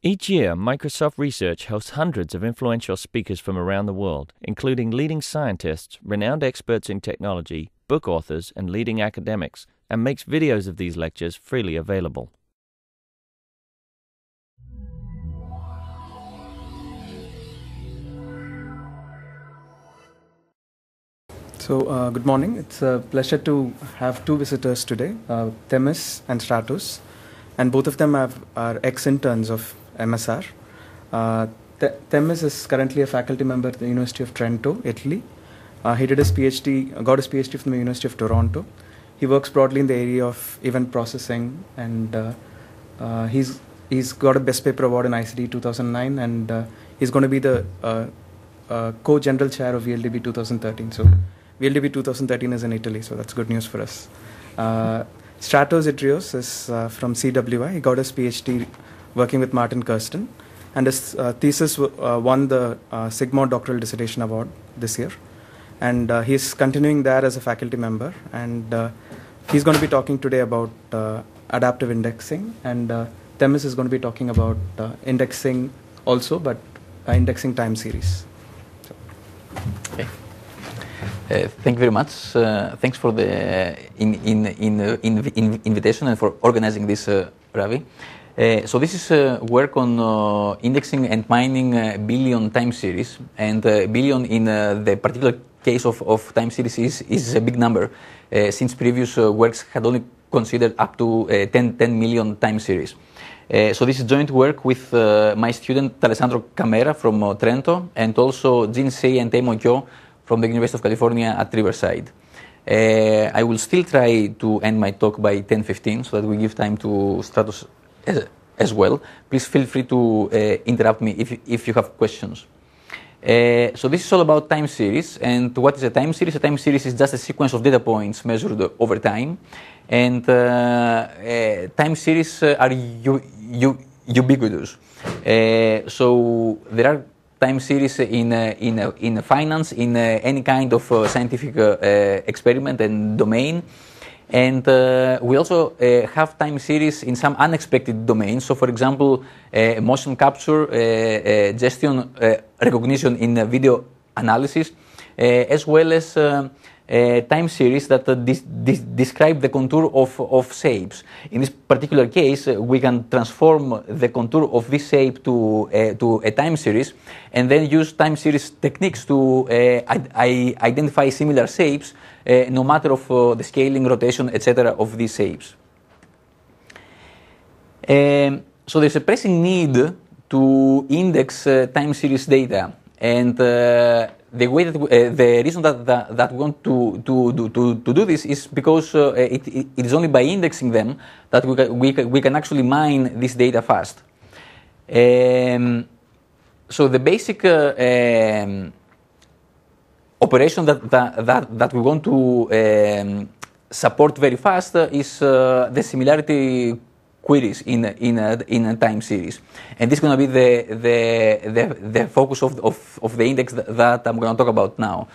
Each year, Microsoft Research hosts hundreds of influential speakers from around the world, including leading scientists, renowned experts in technology, book authors, and leading academics, and makes videos of these lectures freely available. So, uh, good morning. It's a pleasure to have two visitors today, uh, Themis and Stratos, and both of them have, are ex-interns of MSR. Uh, Themis is currently a faculty member at the University of Trento, Italy. Uh, he did his PhD, got his PhD from the University of Toronto. He works broadly in the area of event processing, and uh, uh, he's he's got a Best Paper Award in ICD 2009, and uh, he's going to be the co-general chair of VLDB 2013. So, VLDB 2013 is in Italy, so that's good news for us. Stratos Idreos is from CWI. He got his PhD working with Martin Kersten. And his uh, thesis uh, won the uh, SIGMOD Doctoral Dissertation Award this year. And uh, he's continuing there as a faculty member. And uh, he's going to be talking today about uh, adaptive indexing. And Themis is going to be talking about indexing also, but indexing time series. So. Okay. Uh, thank you very much. Uh, thanks for the in, in, in, in, invitation and for organizing this, Ravi. Uh, so this is uh, work on uh, indexing and mining billion time series, and billion in the particular case of, of time series is, is a big number, since previous works had only considered up to 10, 10 million time series. Uh, so this is joint work with uh, my student Alessandro Camerra from uh, Trento and also Jin Shieh and Eamonn Keogh from the University of California at Riverside. I will still try to end my talk by 10.15 so that we give time to Stratos as, as well. Please feel free to uh, interrupt me if, if you have questions. Uh, so this is all about time series. And what is a time series? A time series is just a sequence of data points measured over time. And uh, uh time series are ubiquitous. Uh, so there are time series in uh, in in finance, in any kind of scientific experiment and domain. And uh, we also uh, have time series in some unexpected domains. So, for example, uh, motion capture, uh, uh, gestion uh, recognition in video analysis, as well as time series that dis describe the contour of, of shapes. In this particular case, we can transform the contour of this shape to, to a time series and then use time series techniques to identify similar shapes uh, no matter of uh, the scaling, rotation, etc. of these shapes. Um, so there's a pressing need to index uh, time series data, and the way that uh, the reason that, that, that we want to, to, to, to do this is because uh, it, it is only by indexing them that we can, we we can actually mine this data fast. Um, so the basic uh, um, operation that, that, that, that we want to um, support very fast is uh, the similarity queries in, in, a, in a time series. And this is going to be the, the, the, the focus of, of, of the index that, that I'm going to talk about now.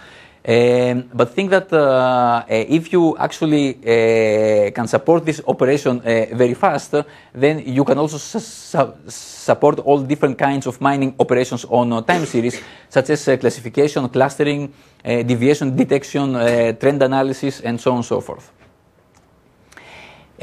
Um, but think that uh, if you actually uh, can support this operation uh, very fast, then you can also su support all different kinds of mining operations on uh, time series, such as uh, classification, clustering, uh, deviation detection, trend analysis, and so on and so forth.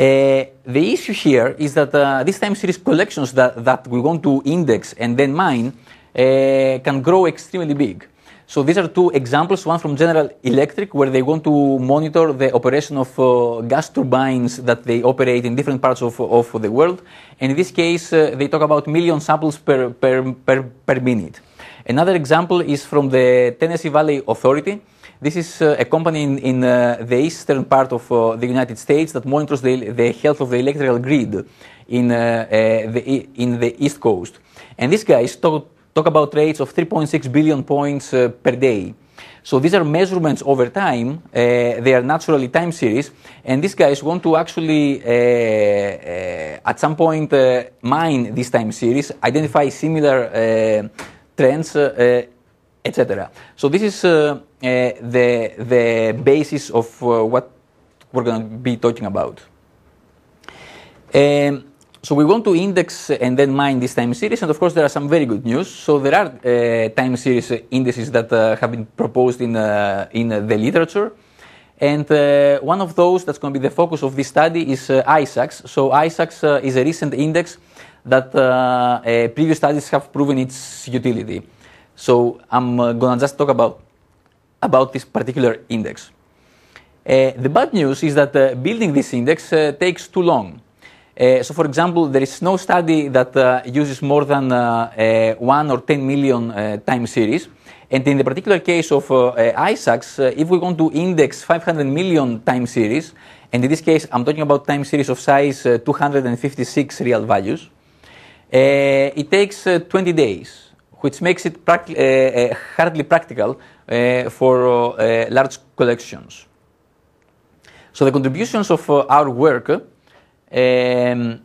The issue here is that these time series collections that, that we want to index and then mine can grow extremely big. So these are two examples, one from General Electric, where they want to monitor the operation of uh, gas turbines that they operate in different parts of, of the world. And in this case, uh, they talk about million samples per, per, per, per minute. Another example is from the Tennessee Valley Authority. This is uh, a company in, in uh, the eastern part of uh, the United States that monitors the, the health of the electrical grid in, the, in the East Coast. And these guys talk, talk about rates of 3.6 billion points per day. So these are measurements over time. Uh, they are naturally time series, and these guys want to actually, uh, uh at some point, mine this time series, identify similar trends, etc. So this is the the basis of what we're going to be talking about. Um, so we want to index and then mine this time series, and of course there are some very good news. So there are uh, time series indices that uh, have been proposed in uh, in the literature, and uh, one of those that's going to be the focus of this study is uh, iSAX. So iSAX is a recent index that previous studies have proven its utility. So I'm uh, going to just talk about about this particular index. Uh, the bad news is that uh, building this index takes too long. Uh, so, for example, there is no study that uh, uses more than uh, 1 or 10 million time series. And in the particular case of iSAX, if we want to index 500 million time series, and in this case, I'm talking about time series of size 256 real values, it takes 20 days, which makes it hardly practical for large collections. So the contributions of our work um,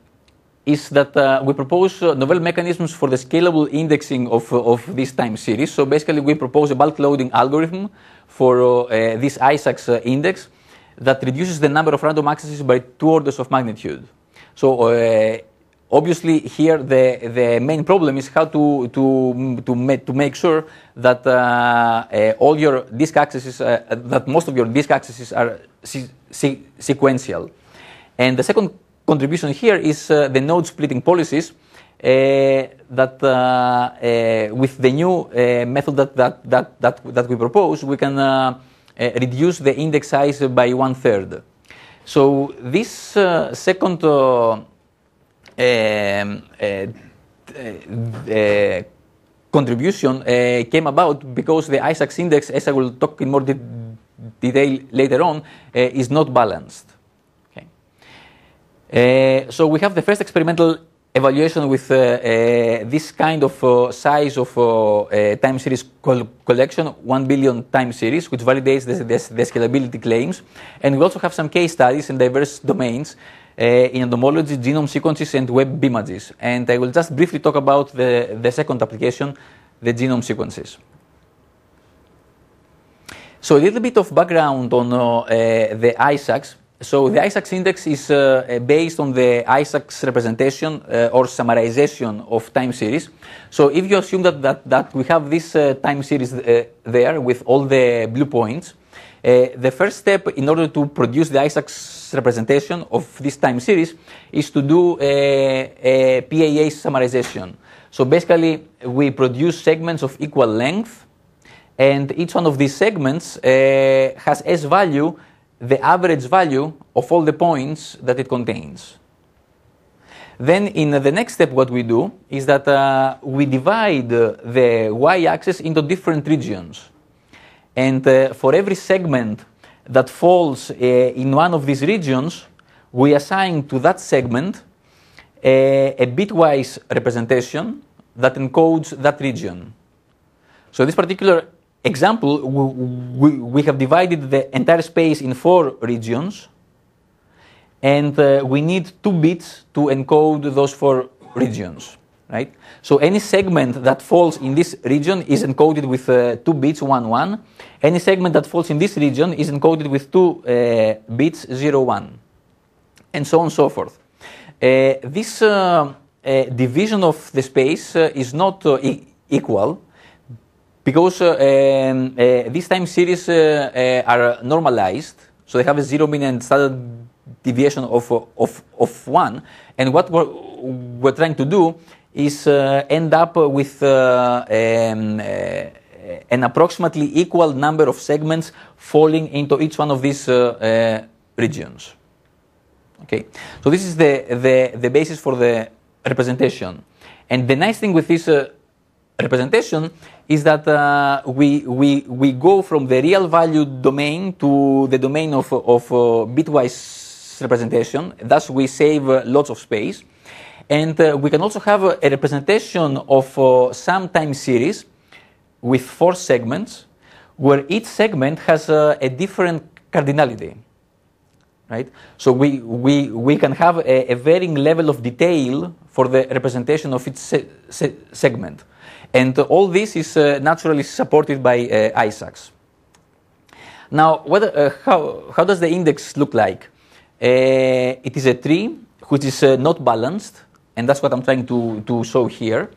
is that uh, we propose uh, novel mechanisms for the scalable indexing of, of this time series. So basically, we propose a bulk loading algorithm for uh, this iSAX index that reduces the number of random accesses by two orders of magnitude. So obviously, here the, the main problem is how to to to, ma- to make sure that all your disk accesses, that most of your disk accesses are se- se- sequential. And the second contribution here is uh, the node splitting policies uh, that uh, uh with the new uh, method that, that, that, that, that we propose, we can uh, reduce the index size by one third. So this second contribution came about because the iSAX index, as I will talk in more de detail later on, is not balanced. Uh, so we have the first experimental evaluation with uh, uh, this kind of uh, size of time series col collection, 1 billion time series, which validates the, the, the, scalability claims. And we also have some case studies in diverse domains in entomology, genome sequences, and web images. And I will just briefly talk about the, the second application, the genome sequences. So a little bit of background on the iSAX. So the iSAX index is uh, based on the iSAX representation uh, or summarization of time series. So if you assume that, that, that we have this uh, time series uh, there with all the blue points, uh, the first step in order to produce the iSAX representation of this time series is to do a, a PAA summarization. So basically, we produce segments of equal length, and each one of these segments uh, has S value the average value of all the points that it contains. Then in the next step, what we do is that uh, we divide uh, the y-axis into different regions. And uh, for every segment that falls uh, in one of these regions, we assign to that segment a, a bitwise representation that encodes that region. So this particular example, we, we, have divided the entire space in four regions, and uh, we need two bits to encode those four regions, right? So any segment that falls in this region is encoded with uh, two bits, one, one. Any segment that falls in this region is encoded with two uh, bits, zero, one, and so on and so forth. Uh, this uh, uh, division of the space is not e equal because uh, um, uh, these time series uh, are normalized, so they have a zero mean and standard deviation of, of, of one. And what we're, we're trying to do is end up with um, an approximately equal number of segments falling into each one of these regions. Okay, so this is the, the, the basis for the representation. And the nice thing with this uh, representation is that uh, we, we, we go from the real value domain to the domain of, of uh, bitwise representation. Thus, we save uh, lots of space. And uh, we can also have a, a representation of uh, some time series with four segments, where each segment has uh, a different cardinality. Right? So we, we, we can have a, a varying level of detail for the representation of each se se segment. And all this is uh, naturally supported by uh, iSAX. Now, whether, uh, how, how does the index look like? it is a tree which is not balanced. And that's what I'm trying to, to show here.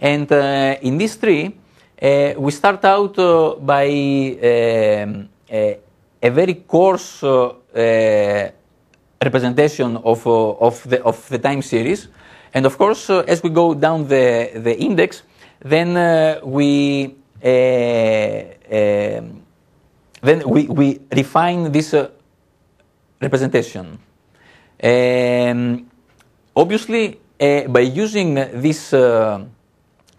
And uh, in this tree, uh, we start out uh, by um, a, very coarse uh, uh, representation of, of, the, of the time series. And of course, as we go down the, the index, then we um, then we, we refine this representation. Um, obviously, uh, by using this uh,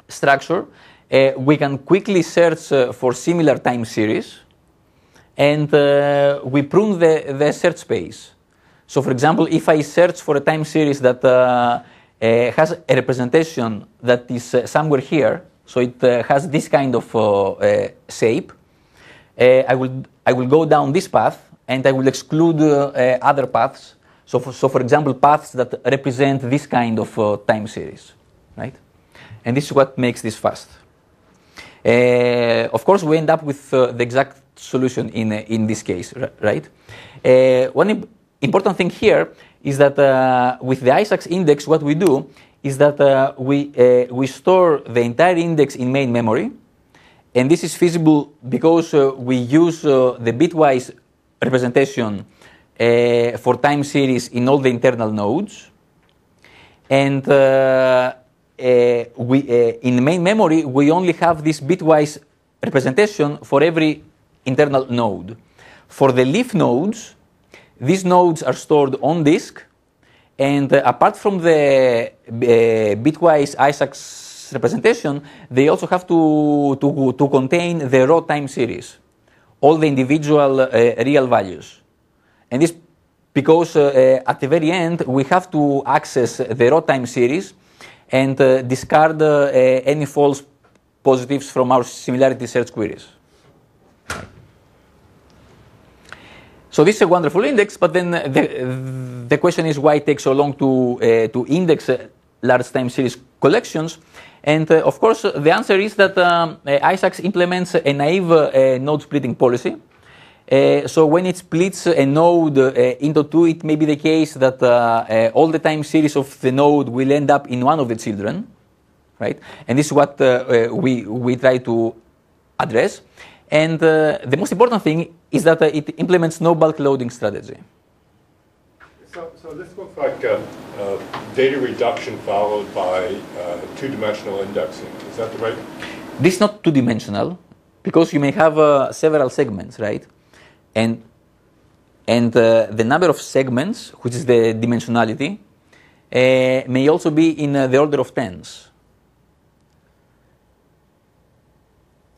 structure, uh, we can quickly search uh, for similar time series and uh, we prune the, the search space. So, for example, if I search for a time series that uh, has a representation that is somewhere here, so it has this kind of shape, I, will, I will go down this path and I will exclude uh, other paths. So for, so, for example, paths that represent this kind of uh, time series, right? And this is what makes this fast. Uh, of course, we end up with the exact solution in, in this case, right? one imp- important thing here is that uh, with the iSAX index, what we do is that uh, we, uh, we store the entire index in main memory. And this is feasible because we use the bitwise representation uh, for time series in all the internal nodes. And uh, uh, we, in main memory, we only have this bitwise representation for every internal node. For the leaf nodes, these nodes are stored on disk, and uh, apart from the uh, bitwise iSAX representation, they also have to, to, to contain the raw time series all the individual uh, real values. And this because uh, at the very end we have to access the raw time series and uh, discard any false positives from our similarity search queries. So this is a wonderful index, but then the, the question is why it takes so long to, uh, to index large time series collections. And uh, of course, the answer is that um, uh, iSAX implements a naive uh, node splitting policy. Uh, so when it splits a node uh, into two, it may be the case that uh, all the time series of the node will end up in one of the children, right? And this is what we, we try to address. And the most important thing is that it implements no bulk loading strategy. So, so this looks like uh, uh, data reduction followed by uh, two-dimensional indexing. Is that the right? This is not two-dimensional because you may have uh, several segments, right? And and uh, the number of segments, which is the dimensionality, uh, may also be in the order of tens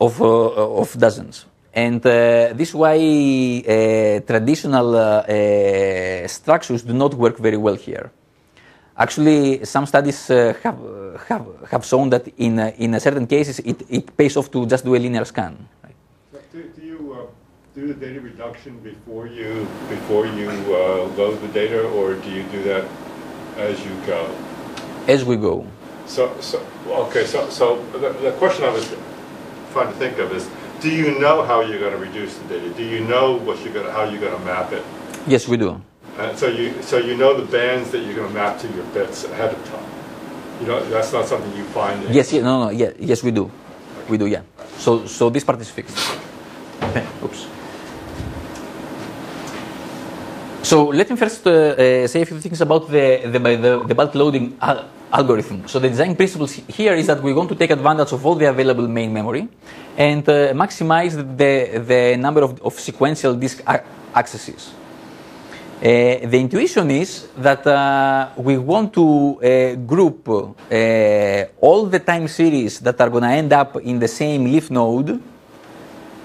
of of dozens. And uh, this is why uh, traditional uh, uh, structures do not work very well here. Actually, some studies uh, have, have, have shown that in, in certain cases it, it pays off to just do a linear scan. Right? Do, do, you do the data reduction before you, before you uh, load the data, or do you do that as you go? As we go. So, so okay, so, so the, the question I was trying to think of is, do you know how you're going to reduce the data? Do you know what you're going to, how you're going to map it? Yes, we do. And so you so you know the bands that you're going to map to your bits ahead of time. You know that's not something you find. Yes, yeah, no, no, yeah, yes, we do, okay. we do, yeah. So so this part is fixed. Oops. So let me first uh, uh, say a few things about the the, the, the bulk loading algorithm. So the design principles here is that we want to take advantage of all the available main memory and uh, maximize the, the number of, of sequential disk accesses. Uh, the intuition is that uh, we want to uh, group all the time series that are going to end up in the same leaf node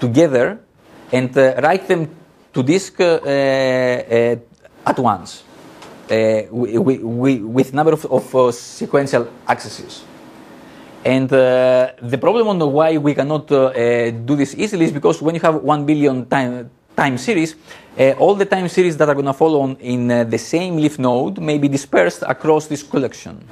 together and write them to disk at once. Uh, with number of, of uh, sequential accesses. And uh, the problem on why we cannot do this easily is because when you have 1 billion time, time series, uh, all the time series that are going to follow on in uh, the same leaf node may be dispersed across this collection.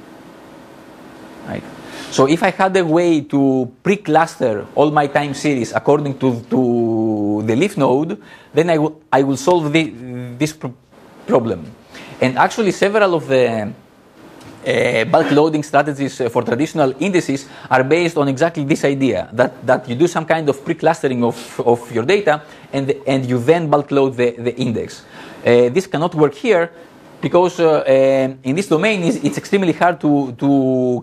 Right? So if I had a way to pre-cluster all my time series according to, to the leaf node, then I, will solve the, this pr problem. And actually, several of the uh, bulk loading strategies uh, for traditional indices are based on exactly this idea that, that you do some kind of pre-clustering of, of your data and, and you then bulk load the, the index. Uh, this cannot work here because uh, um, in this domain it's, extremely hard to, to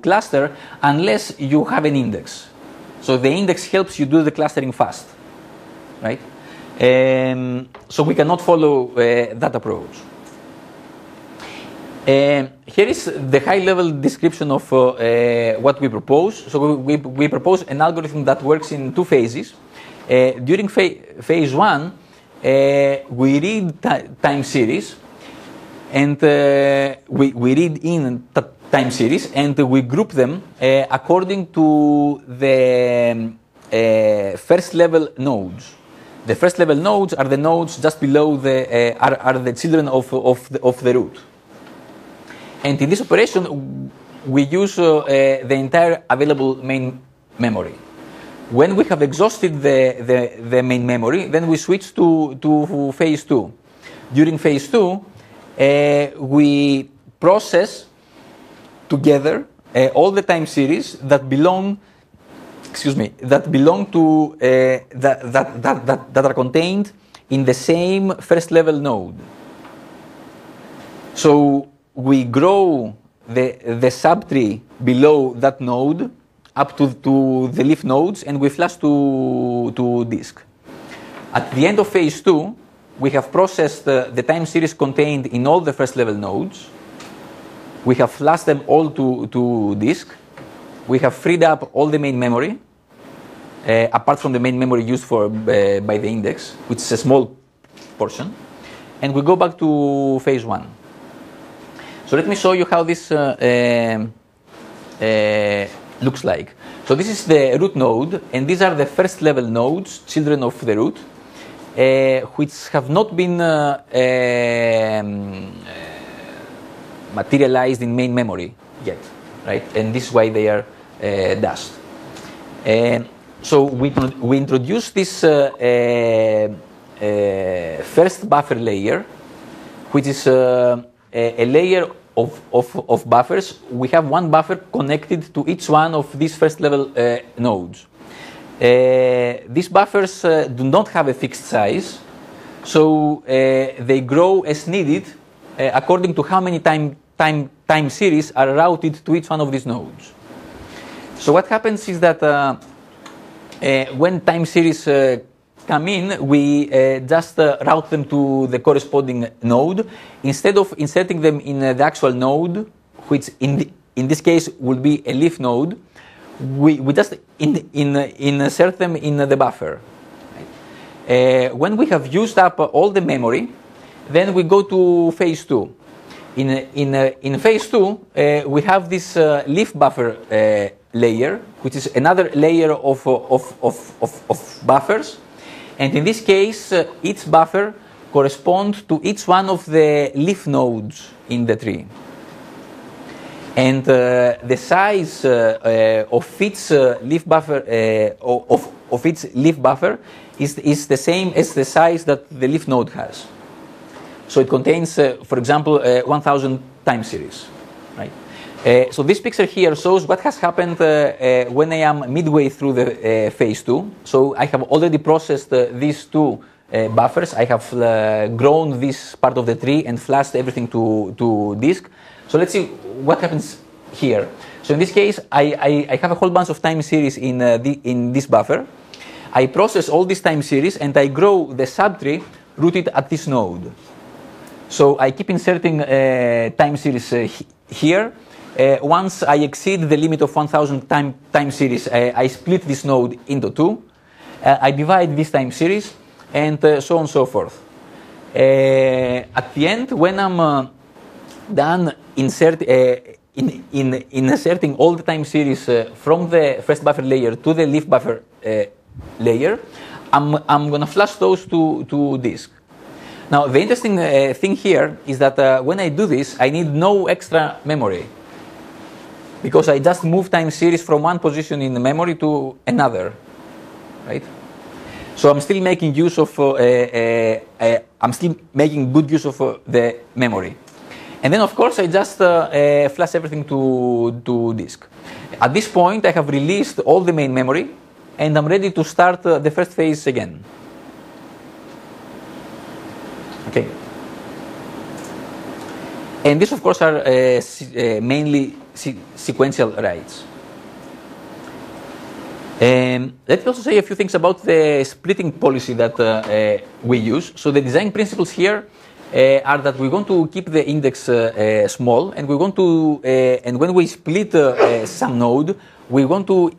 cluster unless you have an index. So the index helps you do the clustering fast, right? Um, so we cannot follow uh, that approach. Uh, here is the high-level description of uh, uh, what we propose. So we, we, propose an algorithm that works in two phases. Uh, during fa phase one, uh, we read time series, and uh, we, we read in time series, and we group them according to the um, first-level nodes. The first-level nodes are the nodes just below the are, are the children of, of, the, of the root. And in this operation, we use uh, uh, the entire available main memory. When we have exhausted the, the, the, main memory, then we switch to, to phase two. During phase two, uh, we process together uh, all the time series that belong excuse me that belong to uh, that, that, that, that, that are contained in the same first level node so we grow the, the subtree below that node up to, to the leaf nodes and we flash to, to disk. At the end of phase two, we have processed uh, the time series contained in all the first level nodes. We have flashed them all to, to disk. We have freed up all the main memory, uh, apart from the main memory used for, uh, by the index, which is a small portion. And we go back to phase one. So let me show you how this uh, uh, uh, looks like. So this is the root node, and these are the first level nodes, children of the root, which have not been uh, materialized in main memory yet, right? And this is why they are dashed. so we, we introduce this first buffer layer, which is a, layer of, of, of, buffers, we have one buffer connected to each one of these first level uh, nodes. Uh, these buffers uh, do not have a fixed size, so uh, they grow as needed uh, according to how many time, time, time series are routed to each one of these nodes. So what happens is that uh, when time series come in, we uh, just uh, route them to the corresponding node. Instead of inserting them in uh, the actual node, which in, the, in this case would be a leaf node, we, we just in, in, insert them in the buffer. Uh, when we have used up all the memory, then we go to phase two. In, in, uh, in phase two, uh, we have this leaf buffer layer, which is another layer of, of, of, of, of buffers and in this case, uh, each buffer corresponds to each one of the leaf nodes in the tree. And uh, the size uh, uh of its leaf buffer of, of each leaf buffer is, is the same as the size that the leaf node has. So it contains, for example, 1,000 time series, right? Uh, so this picture here shows what has happened uh, uh, when I am midway through the phase two. So I have already processed these two buffers. I have grown this part of the tree and flashed everything to, to disk. So let's see what happens here. So in this case, I, I, I have a whole bunch of time series in, the, in this buffer. I process all these time series and I grow the subtree rooted at this node. So I keep inserting uh, time series uh, here uh, once I exceed the limit of 1000 time, time series, uh, I split this node into two. Uh, I divide this time series, and uh, so on and so forth. Uh, at the end, when I'm uh, done insert, in, in, in, inserting all the time series from the first buffer layer to the leaf buffer layer, I'm, I'm going to flash those to, to disk. Now, the interesting thing here is that when I do this, I need no extra memory because I just move time series from one position in the memory to another, right? So I'm still making use of, uh, uh, uh, I'm still making good use of uh, the memory. And then, of course, I just uh, uh, flash everything to, to disk. At this point, I have released all the main memory, and I'm ready to start uh, the first phase again. Okay. And these, of course, are uh, se- uh, mainly se- sequential writes. Um, let me also say a few things about the splitting policy that uh, we use. So the design principles here are that we want to keep the index uh, uh, small, and we want to, uh, and when we split some node, we want to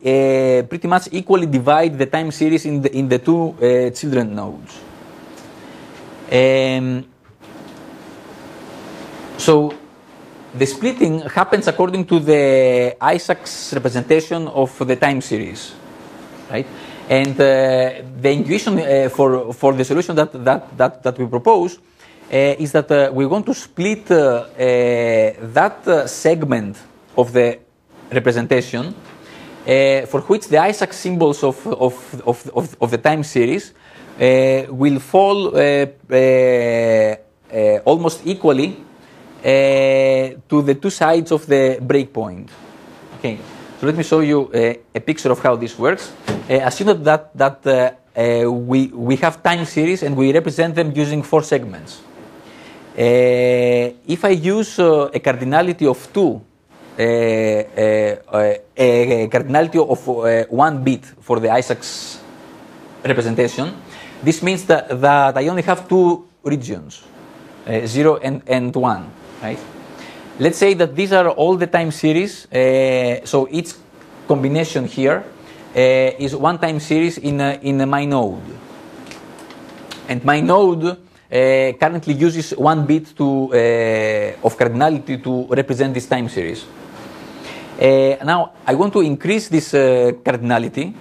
pretty much equally divide the time series in the in the two children nodes. Um, so the splitting happens according to the iSAX representation of the time series, right? And uh, the intuition uh, for, for the solution that, that, that, that we propose uh, is that uh, we want to split uh, uh, that segment of the representation for which the iSAX symbols of, of, of, of, of the time series will fall almost equally to the two sides of the breakpoint. Okay, so let me show you a picture of how this works. assume that, that, that uh, we, we have time series and we represent them using four segments. Uh, if I use uh, a cardinality of 2, uh, a cardinality of one bit for the iSAX representation, this means that, that I only have two regions, 0 and, and 1, right? Let's say that these are all the time series, so each combination here is one time series in, in my node. And my node uh, currently uses one bit to, uh, of cardinality to represent this time series. Uh, now, I want to increase this cardinality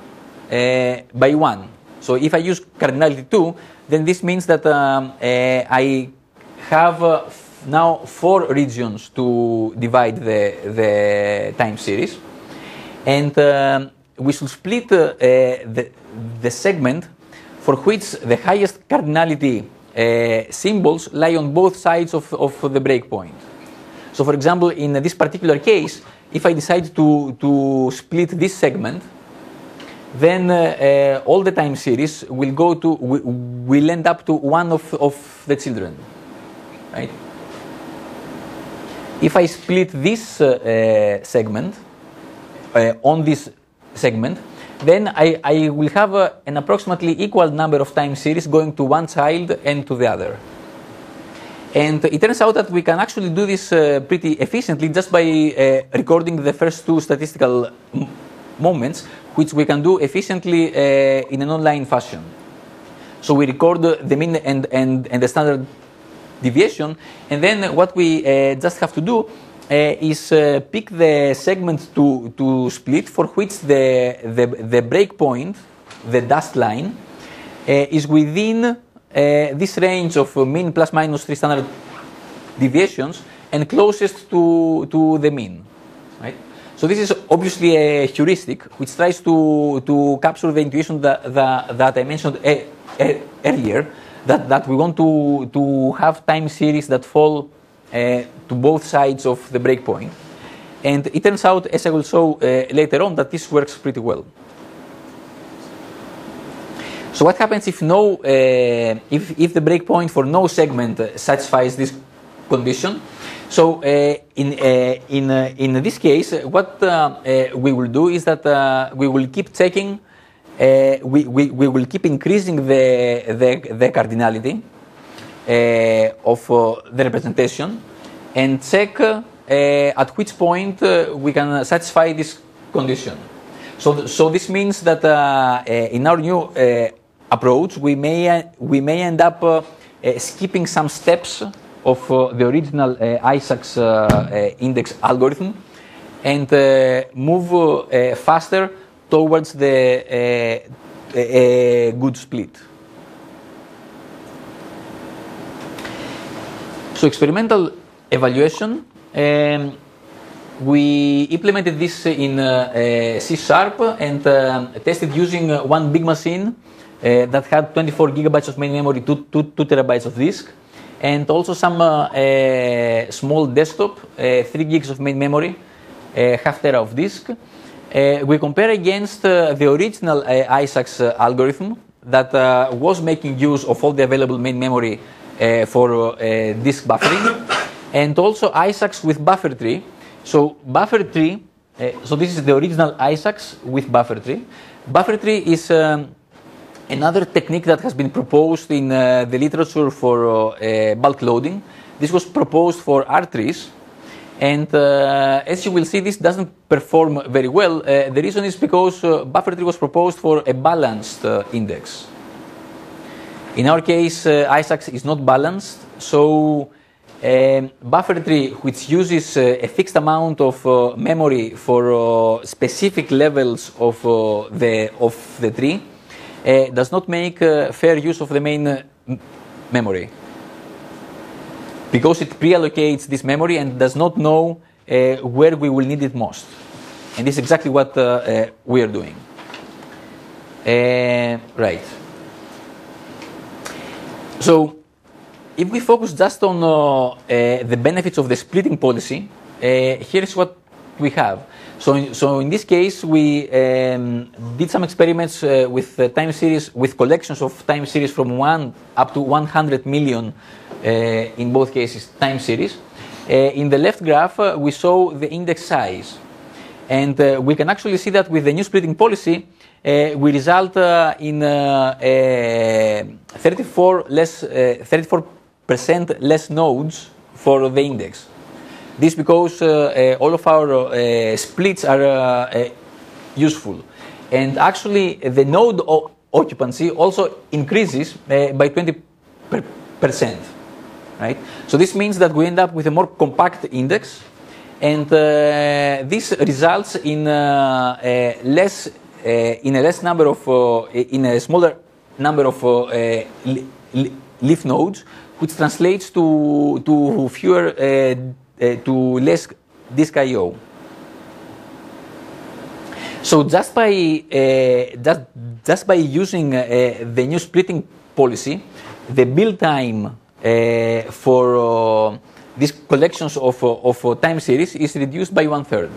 by one. So if I use cardinality 2, then this means that um, I have now four regions to divide the, the time series. And um, we should split uh, the, the segment for which the highest cardinality uh, symbols lie on both sides of, of the breakpoint. So, for example, in this particular case, if I decide to, to split this segment, then uh, all the time series will go to will end up to one of, of the children, right? If I split this uh, segment on this segment, then I, I will have uh, an approximately equal number of time series going to one child and to the other. And it turns out that we can actually do this uh, pretty efficiently just by uh, recording the first two statistical moments, which we can do efficiently uh, in an online fashion. So we record the mean and, and, and the standard deviation, and then what we uh, just have to do is uh, pick the segment to, to split for which the, the, the breakpoint, the dust line, uh, is within this range of mean plus minus three standard deviations and closest to, to the mean. Right? So this is obviously a heuristic which tries to, to capture the intuition that, that, that I mentioned earlier, that, that we want to, to have time series that fall uh, to both sides of the breakpoint. And it turns out, as I will show uh, later on, that this works pretty well. So what happens if no, uh, if, if the breakpoint for no segment satisfies this condition? So uh, in uh, in uh, in this case, what we will do is that we will keep checking. we, we, we will keep increasing the the, the cardinality uh, Eh, of uh, the representation and check uh, at which point we can satisfy this condition. So, th so this means that in our new approach, we may, we may end up skipping some steps of the original iSAX index algorithm and move faster towards the good split. So experimental evaluation, um, we implemented this in uh, uh, C Sharp and uh, tested using uh, one big machine uh, that had 24 gigabytes of main memory, two, two, two terabytes of disk. and also some uh, small desktop, 3 gigs of main memory, half tera of disk. we compare against the original iSAX algorithm that was making use of all the available main memory for disk buffering, and also iSAX with buffer tree. So buffer tree, so this is the original iSAX with buffer tree. Buffer tree is um, another technique that has been proposed in uh, the literature for uh, bulk loading. This was proposed for R trees. And uh, as you will see, this doesn't perform very well. Uh, the reason is because uh, buffer tree was proposed for a balanced uh, index. In our case, uh, iSAX is not balanced, so um, buffer tree, which uses uh, a fixed amount of uh, memory for uh, specific levels of uh, the of the tree, uh, does not make fair use of the main memory because it pre-allocates this memory and does not know where we will need it most. And this is exactly what we are doing. right. So if we focus just on uh, uh, the benefits of the splitting policy, uh, here's what we have. So, so in this case, we um, did some experiments uh, with uh, time series, with collections of time series from one up to 100 million, uh, in both cases, time series. in the left graph, we saw the index size. And we can actually see that with the new splitting policy, Eh, we result eh, in eh, 34 less, 34 percent less nodes for the index. This because all of our splits are useful. And actually, the node occupancy also increases by 20 percent. Right? So this means that we end up with a more compact index, and this results in less in a less number of in a smaller number of leaf nodes, which translates to, to fewer, uh, uh, to less disk I/O. So just by uh, just, just by using uh, the new splitting policy, the build time uh, for uh, these collections of, of time series is reduced by one third.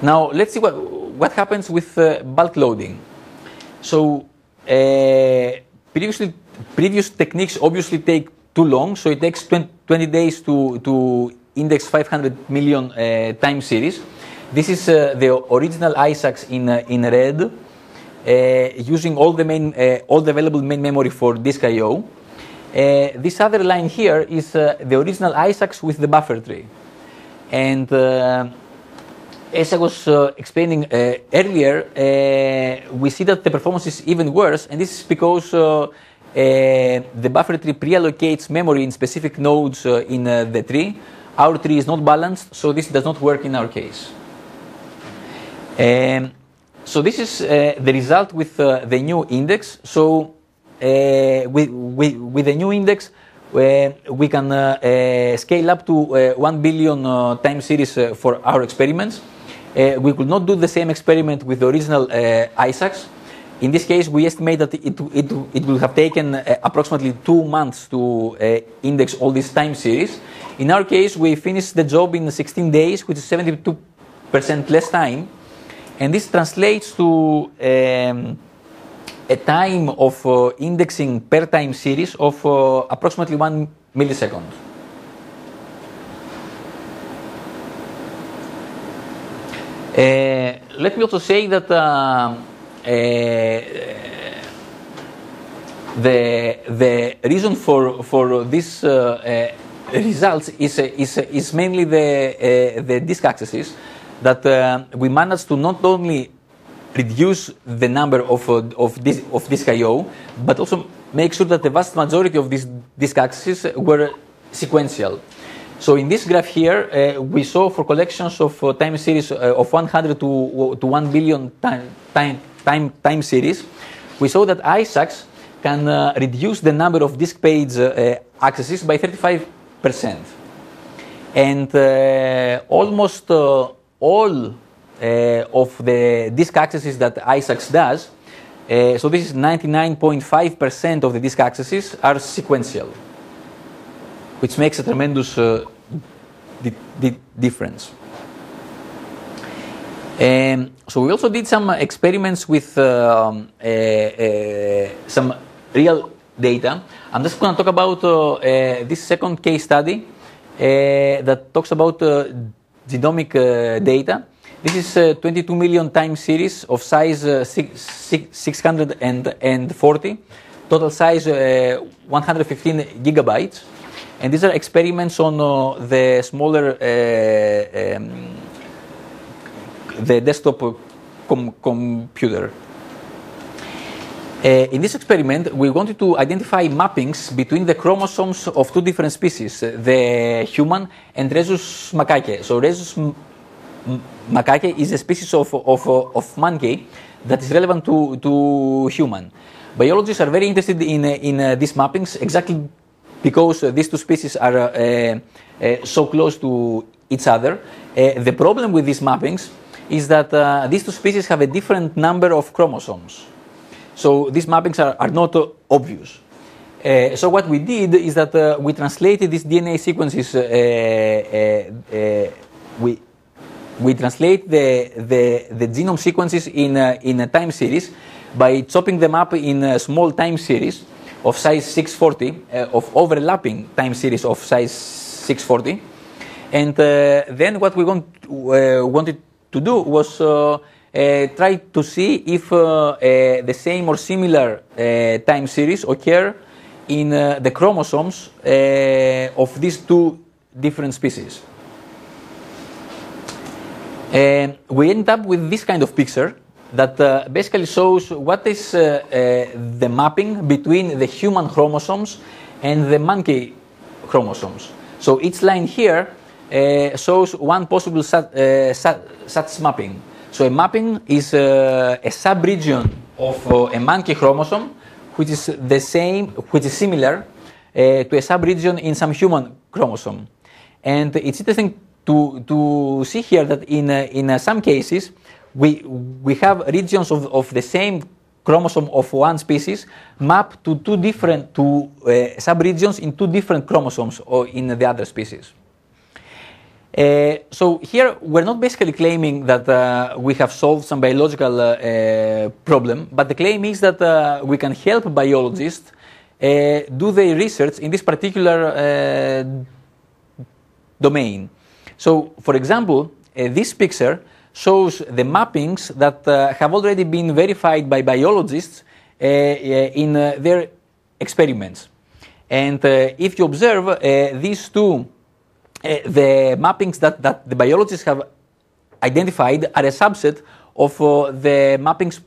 Now let's see what what happens with bulk loading. So previously previous techniques obviously take too long, so it takes 20, 20 days to, to index 500 million uh, time series. This is uh, the original iSAX in, uh, in red, uh, using all the, main, uh, all the available main memory for disk I/O. Uh, this other line here is the original iSAX with the buffer tree. And as I was uh, explaining uh, earlier, uh, we see that the performance is even worse, and this is because uh, the buffer tree pre-allocates memory in specific nodes uh, in uh, the tree. Our tree is not balanced, so this does not work in our case. Um, so this is the result with the new index. So with, with, with the new index, we can scale up to 1 billion time series for our experiments. We could not do the same experiment with the original iSAX. In this case, we estimate that it, it, it will have taken uh, approximately two months to uh, index all these time series. In our case, we finished the job in 16 days, which is 72% less time. And this translates to um, a time of uh, indexing per time series of uh, approximately one millisecond. Let me also say that uh, uh, the the reason for for this uh, uh, results is is is mainly the the disk accesses that we managed to not only reduce the number of of this of disk I/O, but also make sure that the vast majority of these disk accesses were sequential. So in this graph here, uh, we saw for collections of uh, time series uh, of 100 to, to 1 billion time, time, time, time series, we saw that iSAX can uh, reduce the number of disk page uh, accesses by 35%. And uh, almost uh, all uh, of the disk accesses that iSAX does, uh, so this is 99.5% of the disk accesses, are sequential. Which makes a tremendous di di difference. Um, so we also did some experiments with um, uh, uh, some real data. I'm just going to talk about uh, this second case study that talks about genomic data. This is a 22 million time series of size uh, 640, total size uh, 115 gigabytes. And these are experiments on uh, the smaller um, the desktop com computer. Uh, in this experiment, we wanted to identify mappings between the chromosomes of two different species, the human and Rhesus macaque. So Rhesus macaque is a species of, of, of monkey that is relevant to, to human. Biologists are very interested in, in uh, these mappings exactly because uh, these two species are uh, uh, so close to each other. The problem with these mappings is that these two species have a different number of chromosomes. So these mappings are, are not obvious. Uh, so what we did is that uh, we translated these DNA sequences. Uh, we we translate the, the, the genome sequences in in a time series by chopping them up in a small time series of size 640 uh, of overlapping time series of size 640. And uh, then what we want, uh, wanted to do was uh, uh, try to see if uh, the same or similar time series occur in the chromosomes of these two different species. And we end up with this kind of picture that uh, basically shows what is uh, uh, the mapping between the human chromosomes and the monkey chromosomes. So each line here uh, shows one possible such, uh, such mapping. So a mapping is uh, a subregion of a monkey chromosome which is the same, which is similar to a subregion in some human chromosome. And it's interesting to, to see here that in, in some cases, we, we have regions of, of the same chromosome of one species mapped to two different to uh, subregions in two different chromosomes or in the other species. Uh, so here we're not basically claiming that uh, we have solved some biological uh, uh problem, but the claim is that uh, we can help biologists uh, do their research in this particular domain. So, for example, this picture shows the mappings that have already been verified by biologists in their experiments. And if you observe these two uh, the mappings that, that the biologists have identified are a subset of uh, the mappings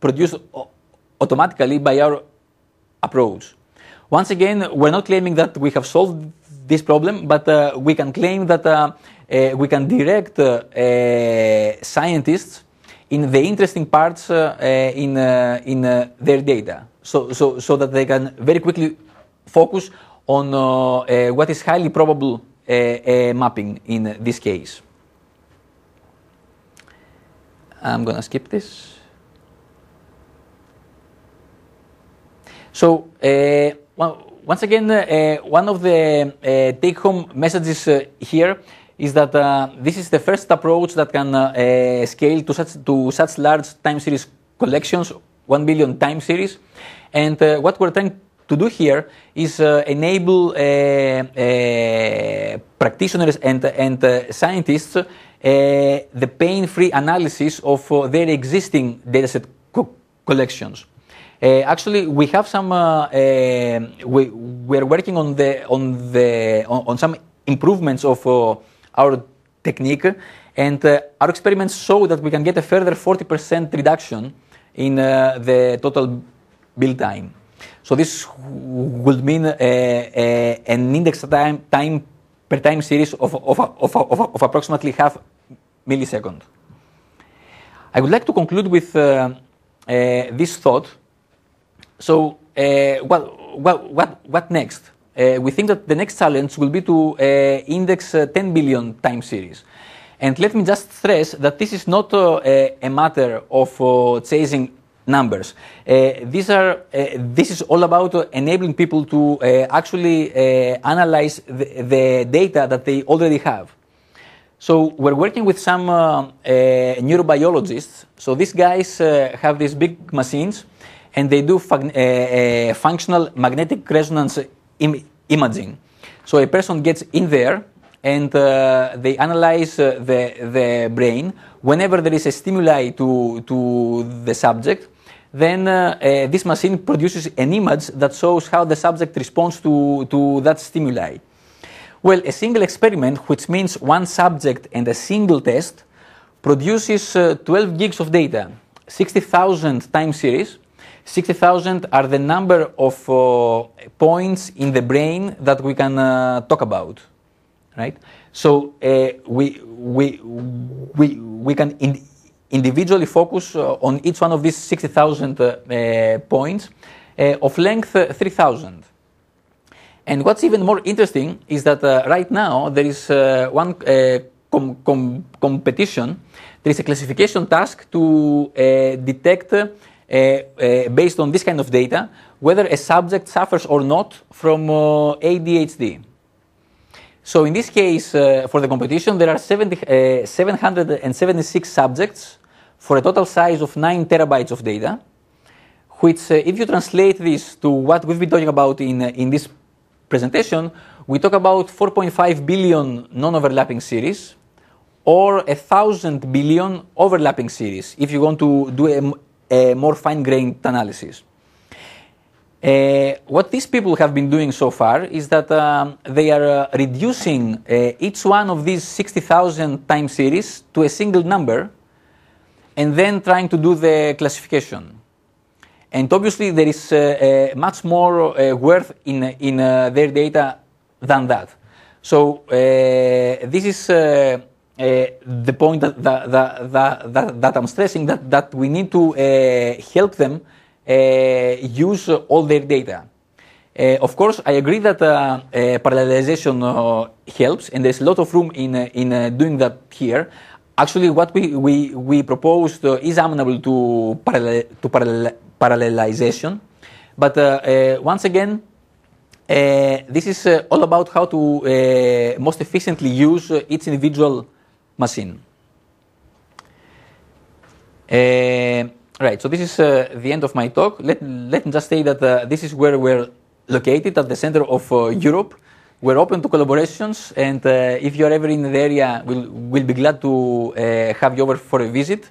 produced automatically by our approach. Once again, we're not claiming that we have solved this problem, but uh, we can claim that uh, uh, Eh, we can direct uh, scientists in the interesting parts eh, in, in their data, so, so, so that they can very quickly focus on what is highly probable mapping in this case. I'm going to skip this. So, uh, well, once again, uh, one of the uh, take home messages here is that uh, this is the first approach that can uh, scale to such, to such large time series collections, 1 billion time series. And what we're trying to do here is uh, enable uh, uh, practitioners and, and scientists the pain-free analysis of their existing dataset co collections. Uh, actually, we have some. Uh, uh, we we are working on the on the on, on some improvements of our technique, and our experiments show that we can get a further 40% reduction in the total build time. So this would mean uh, uh, an index time, time per time series of, of, of, of, approximately half millisecond. I would like to conclude with uh, this thought. So what, what, what, what next? Uh, we think that the next challenge will be to uh, index uh, 10 billion time series. And let me just stress that this is not a matter of chasing numbers. Uh, these are, uh, this is all about enabling people to uh, actually uh, analyze the, the, data that they already have. So we're working with some uh, neurobiologists. So these guys have these big machines, and they do functional magnetic resonance Im- imaging. So a person gets in there and uh, they analyze uh, the, the brain. Whenever there is a stimuli to, to the subject, then uh, uh, this machine produces an image that shows how the subject responds to, to that stimuli. Well, a single experiment, which means one subject and a single test, produces uh, 12 gigs of data, 60,000 time series. 60,000 are the number of uh, points in the brain that we can talk about right? So uh, we, we, we, we can in, individually focus uh, on each one of these 60,000 uh, points of length 3,000. And what's even more interesting is that right now there is one com com competition. There is a classification task to detect uh, uh, based on this kind of data, whether a subject suffers or not from uh, ADHD. So in this case, uh, for the competition, there are 70, uh, 776 subjects for a total size of 9 terabytes of data, which, uh, if you translate this to what we've been talking about in, uh, in this presentation, we talk about 4.5 billion non-overlapping series or a thousand billion overlapping series if you want to do more fine-grained analysis. Uh, what these people have been doing so far is that um, they are uh, reducing uh, each one of these 60,000 time series to a single number and then trying to do the classification. And obviously, there is uh, uh, much more worth in, in their data than that. So, this is the point that, that, that, that, that I'm stressing that, that we need to help them uh, use all their data. Uh, of course, I agree that uh, parallelization helps, and there's a lot of room in, in doing that here. Actually, what we, we, we proposed is amenable to, parallel, to parallel, parallelization. But once again, uh, this is uh, all about how to uh, most efficiently use each individual machine. Right, so this is uh, the end of my talk. Let, let me just say that uh, this is where we're located at the center of uh, Europe. We're open to collaborations, and uh, if you're ever in the area, we'll, we'll be glad to uh, have you over for a visit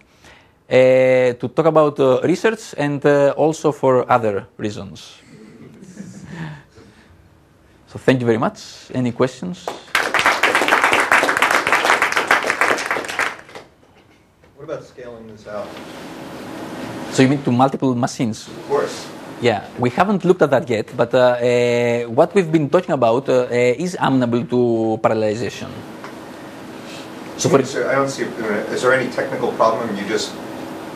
uh, to talk about research and also for other reasons. so, thank you very much. Any questions? About scaling this out? So you mean to multiple machines? Of course. Yeah, we haven't looked at that yet, but uh, uh, what we've been talking about uh, is amenable to parallelization. So for I don't see. Is there any technical problem? You just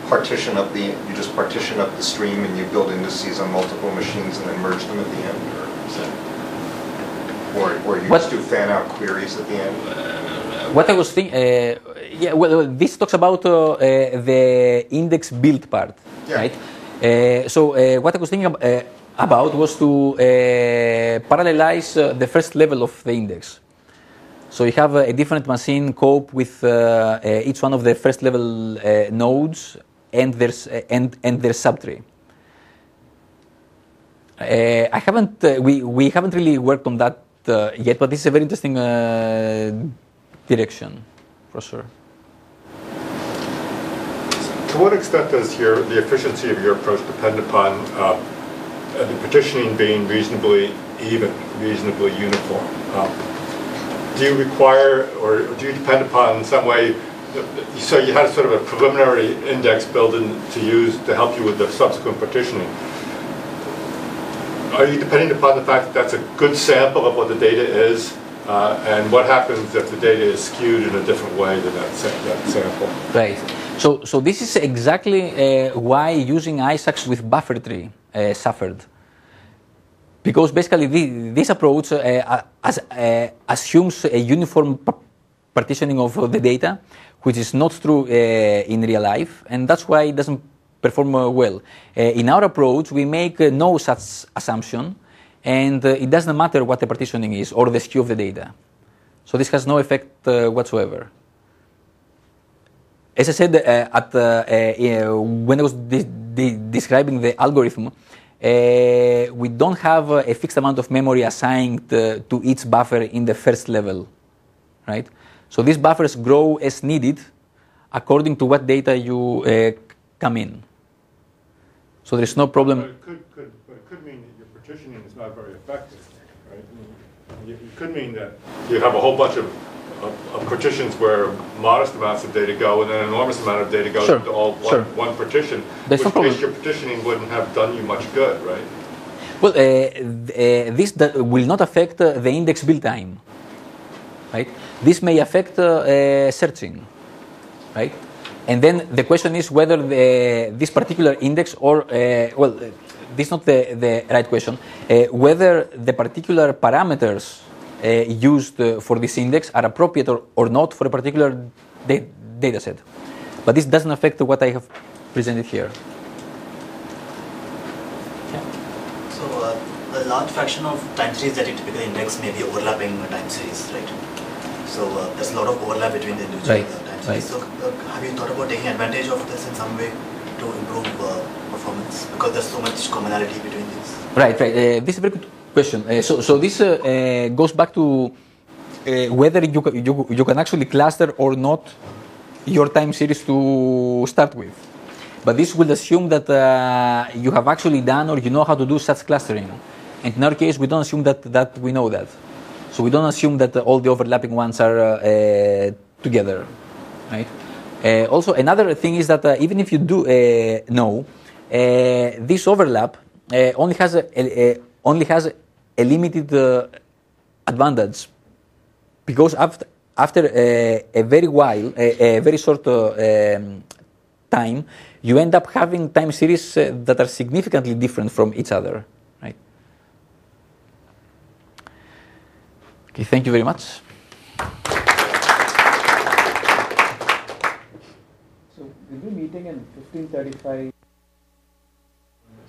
partition up the you just partition up the stream and you build indices on multiple machines and then merge them at the end, or or, or you what? just do fan out queries at the end. What I was thinking, uh, yeah, well, this talks about uh, uh, the index build part yeah. right? Uh, so uh, what I was thinking uh, about was to parallelize the first level of the index. So you have a different machine cope with each one of the first level nodes and their, and, and their subtree. Uh, I haven't. Uh, we we haven't really worked on that uh, yet, but this is a very interesting direction, for sure to what extent does your, the efficiency of your approach depend upon uh, the partitioning being reasonably even, reasonably uniform? Um, do you require, or do you depend upon in some way, so you had sort of a preliminary index built in to use to help you with the subsequent partitioning. Are you depending upon the fact that that's a good sample of what the data is? Uh, and what happens if the data is skewed in a different way than that, that sample? Right. So, so this is exactly uh, why using iSAX with buffer tree uh, suffered. Because basically this, this approach uh, as, uh, assumes a uniform partitioning of the data, which is not true uh, in real life, and that's why it doesn't perform well. in our approach, we make no such assumption, and it doesn't matter what the partitioning is or the skew of the data. So this has no effect whatsoever. As I said, at, when I was de de describing the algorithm, uh, we don't have a fixed amount of memory assigned uh, to each buffer in the first level, right? So these buffers grow as needed according to what data you uh, come in. So there's no problem. But it could, could, but it could mean that your partitioning is not very effective, right? It could mean that you have a whole bunch of of, of, partitions where modest amounts of data go and then an enormous amount of data goes sure. into all one, sure. one partition, There's which no case your partitioning wouldn't have done you much good, right? Well, uh, uh, this will not affect uh, the index build time, right? This may affect uh, uh, searching, right? And then the question is whether the, this particular index or, uh, well, this is not the, the right question, whether the particular parameters uh, used uh, for this index are appropriate or, or not for a particular da- data set. But this doesn't affect what I have presented here. So uh, a large fraction of time series that you typically index may be overlapping time series, right? So uh, there's a lot of overlap between the individual right. time series. Right. So uh, have you thought about taking advantage of this in some way to improve performance? Because there's so much commonality between these. Right, right. this is a very good question. Uh, so, so this uh, uh, goes back to whether you, you, you can actually cluster or not your time series to start with. But this will assume that uh, you have actually done or you know how to do such clustering. And in our case, we don't assume that, that we know that. So we don't assume that all the overlapping ones are uh, together, right? Uh, also, another thing is that even if you do know, this overlap only has a, only has a limited uh, advantage because after, after a, very while, a, very short uh, um, time, you end up having time series uh, that are significantly different from each other. Right? Okay, thank you very much. So we'll be meeting in 1535.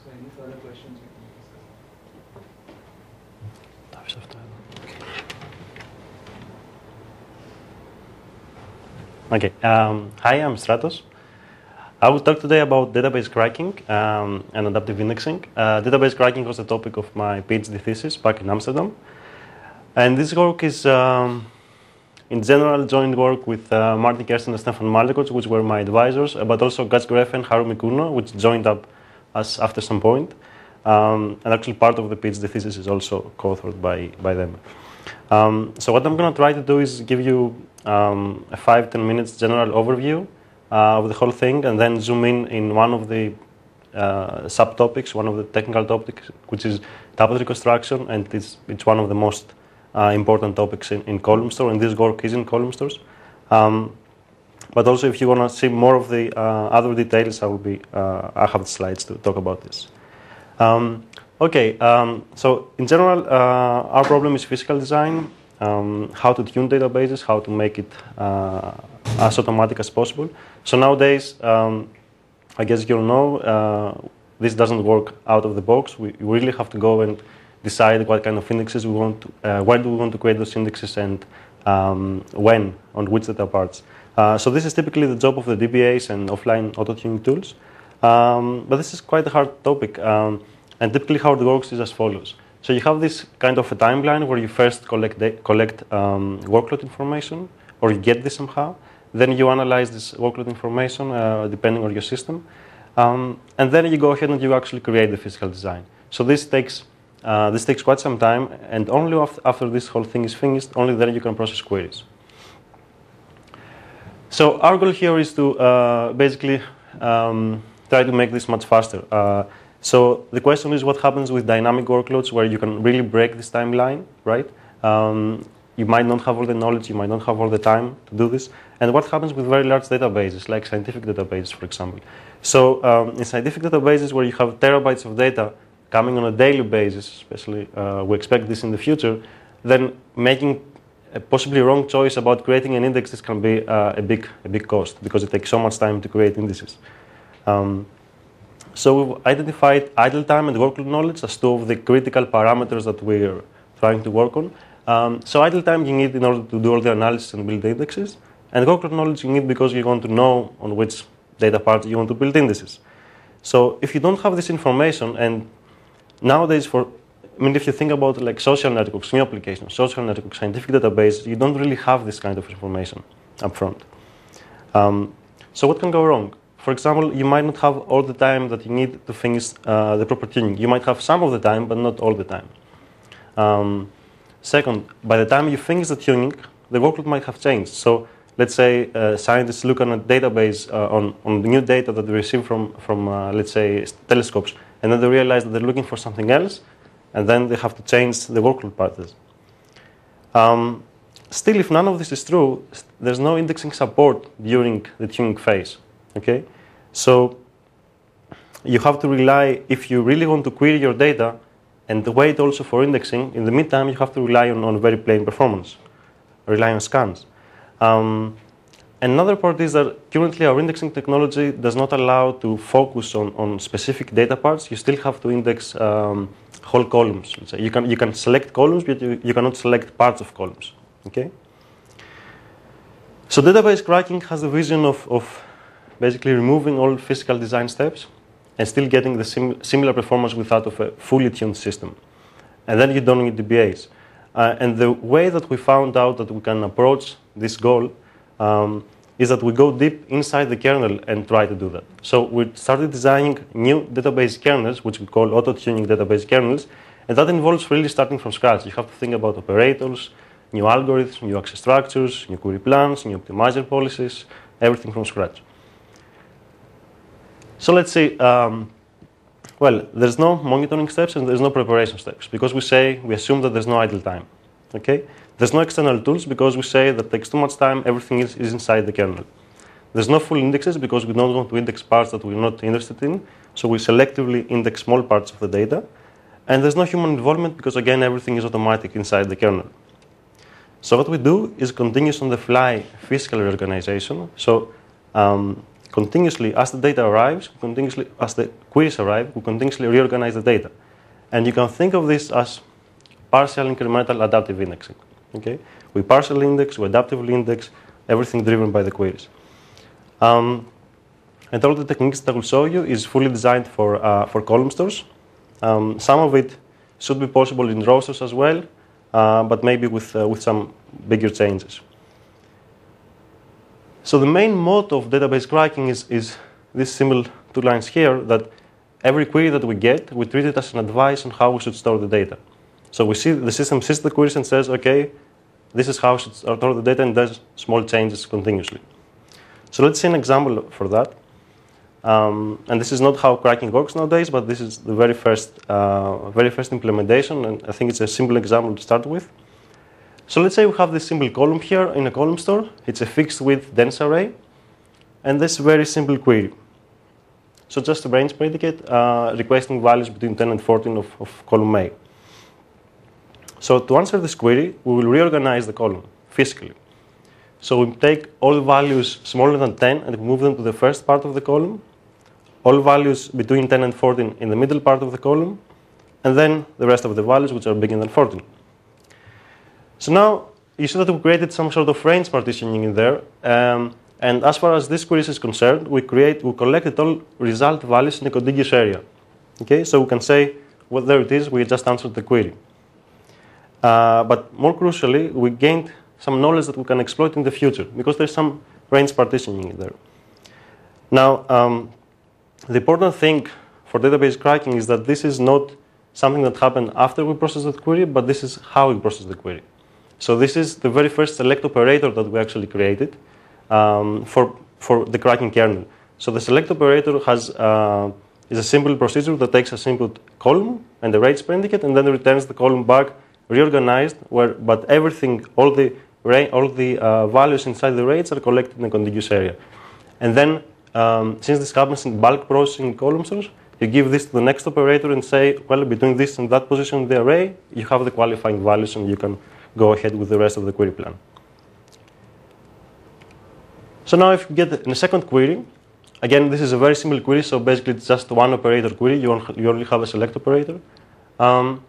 So any further questions? Okay. Um, hi, I'm Stratos. I will talk today about database cracking um, and adaptive indexing. Uh, database cracking was the topic of my PhD thesis back in Amsterdam. And this work is, um, in general, joint work with uh, Martin Kersten and Stefan Manegold, which were my advisors, but also Goetz Graefe and Harumi Kuno, which joined up us after some point. Um, and actually, part of the PhD thesis is also co-authored by, by them. Um, so what I'm going to try to do is give you um, a five, 10 minutes general overview uh, of the whole thing and then zoom in in one of the uh, subtopics, one of the technical topics, which is tuple reconstruction, and it's, it's one of the most uh, important topics in, in column store, and this work is in column stores. Um, but also, if you want to see more of the uh, other details, I will be uh, I have the slides to talk about this. Um, okay, um, so in general, uh, our problem is physical design um, how to tune databases, how to make it uh, as automatic as possible. So nowadays, um, I guess you'll know, uh, this doesn't work out of the box. We, really have to go and decide what kind of indexes we want to, uh, where do we want to create those indexes and um, when, on which data parts. Uh, so this is typically the job of the DBAs and offline auto-tuning tools. Um, but this is quite a hard topic. Um, and typically how it works is as follows. So you have this kind of a timeline where you first collect, collect um, workload information, or you get this somehow. Then you analyze this workload information uh, depending on your system. Um, and then you go ahead and you actually create the physical design. So this takes, uh, this takes quite some time, and only after this whole thing is finished, only then you can process queries. So our goal here is to uh, basically um, try to make this much faster. Uh, so the question is what happens with dynamic workloads where you can really break this timeline, right? Um, you might not have all the knowledge, you might not have all the time to do this. And what happens with very large databases, like scientific databases, for example? So um, in scientific databases where you have terabytes of data coming on a daily basis, especially uh, we expect this in the future, then making a possibly wrong choice about creating an index this can be uh, a big a big cost because it takes so much time to create indices. Um, So we've identified idle time and workload knowledge as two of the critical parameters that we're trying to work on. Um, so idle time you need in order to do all the analysis and build indexes, and workload knowledge you need because you want to know on which data part you want to build indices. So if you don't have this information, and nowadays for I mean, if you think about like social networks, new applications, social networks, scientific database, you don't really have this kind of information upfront. Um, so what can go wrong? For example, you might not have all the time that you need to finish uh, the proper tuning. You might have some of the time, but not all the time. Um, second, by the time you finish the tuning, the workload might have changed. So let's say uh, scientists look on a database uh, on, on the new data that they receive from, from uh, let's say, telescopes, and then they realize that they're looking for something else, and then they have to change the workload patterns. Um, still, if none of this is true, there's no indexing support during the tuning phase. Okay, so you have to rely if you really want to query your data and wait also for indexing. In the meantime, you have to rely on, on very plain performance, rely on scans. Um, another part is that currently our indexing technology does not allow to focus on, on specific data parts. You still have to index um, whole columns. You can, you can select columns, but you, you cannot select parts of columns. Okay? So database cracking has the vision of, of basically removing all physical design steps and still getting the sim similar performance without of a fully tuned system. And then you don't need DBAs. Uh, and the way that we found out that we can approach this goal um, is that we go deep inside the kernel and try to do that. So we started designing new database kernels, which we call auto-tuning database kernels, and that involves really starting from scratch. You have to think about operators, new algorithms, new access structures, new query plans, new optimizer policies, everything from scratch. So let's see. um, well, there's no monitoring steps and there's no preparation steps because we say, we assume that there's no idle time. Okay? There's no external tools because we say that takes too much time, everything is, is inside the kernel. There's no full indexes because we don't want to index parts that we're not interested in, so we selectively index small parts of the data. And there's no human involvement because, again, everything is automatic inside the kernel. So what we do is continuous on the fly physical reorganization. So um, continuously, as the data arrives, continuously as the queries arrive, we continuously reorganize the data. And you can think of this as partial incremental adaptive indexing. Okay? We partially index, we adaptively index, everything driven by the queries. Um, and all the techniques that I will show you is fully designed for, uh, for column stores. Um, some of it should be possible in row stores as well, uh, but maybe with, uh, with some bigger changes. So the main mode of database cracking is, is this simple two lines here that every query that we get, we treat it as an advice on how we should store the data. So we see the system sees the queries and says, okay, this is how I should store the data and does small changes continuously. So let's see an example for that. Um, and this is not how cracking works nowadays, but this is the very first, uh, very first implementation, and I think it's a simple example to start with. So let's say we have this simple column here in a column store. It's a fixed width dense array, and this very simple query. So just a range predicate uh, requesting values between 10 and 14 of, of column A. So to answer this query, we will reorganize the column physically. So we take all values smaller than 10 and move them to the first part of the column, all values between 10 and 14 in the middle part of the column, and then the rest of the values which are bigger than 14. So now you see that we created some sort of range partitioning in there. Um, and as far as this query is concerned, we create, we collected all result values in a contiguous area. Okay, so we can say, well, there it is, we just answered the query. Uh, but more crucially, we gained some knowledge that we can exploit in the future because there's some range partitioning in there. Now, um, the important thing for database cracking is that this is not something that happened after we process the query, but this is how we process the query. So this is the very first select operator that we actually created um, for, for the cracking kernel. So the select operator has uh, is a simple procedure that takes a input column and the range predicate and then returns the column back reorganized, where, but everything, all the, all the uh, values inside the rates are collected in a contiguous area. And then, um, since this happens in bulk processing column stores, you give this to the next operator and say, well, between this and that position in the array, you have the qualifying values and you can go ahead with the rest of the query plan. So now if you get in a second query, again, this is a very simple query, so basically it's just one operator query. You, you only have a select operator. Um,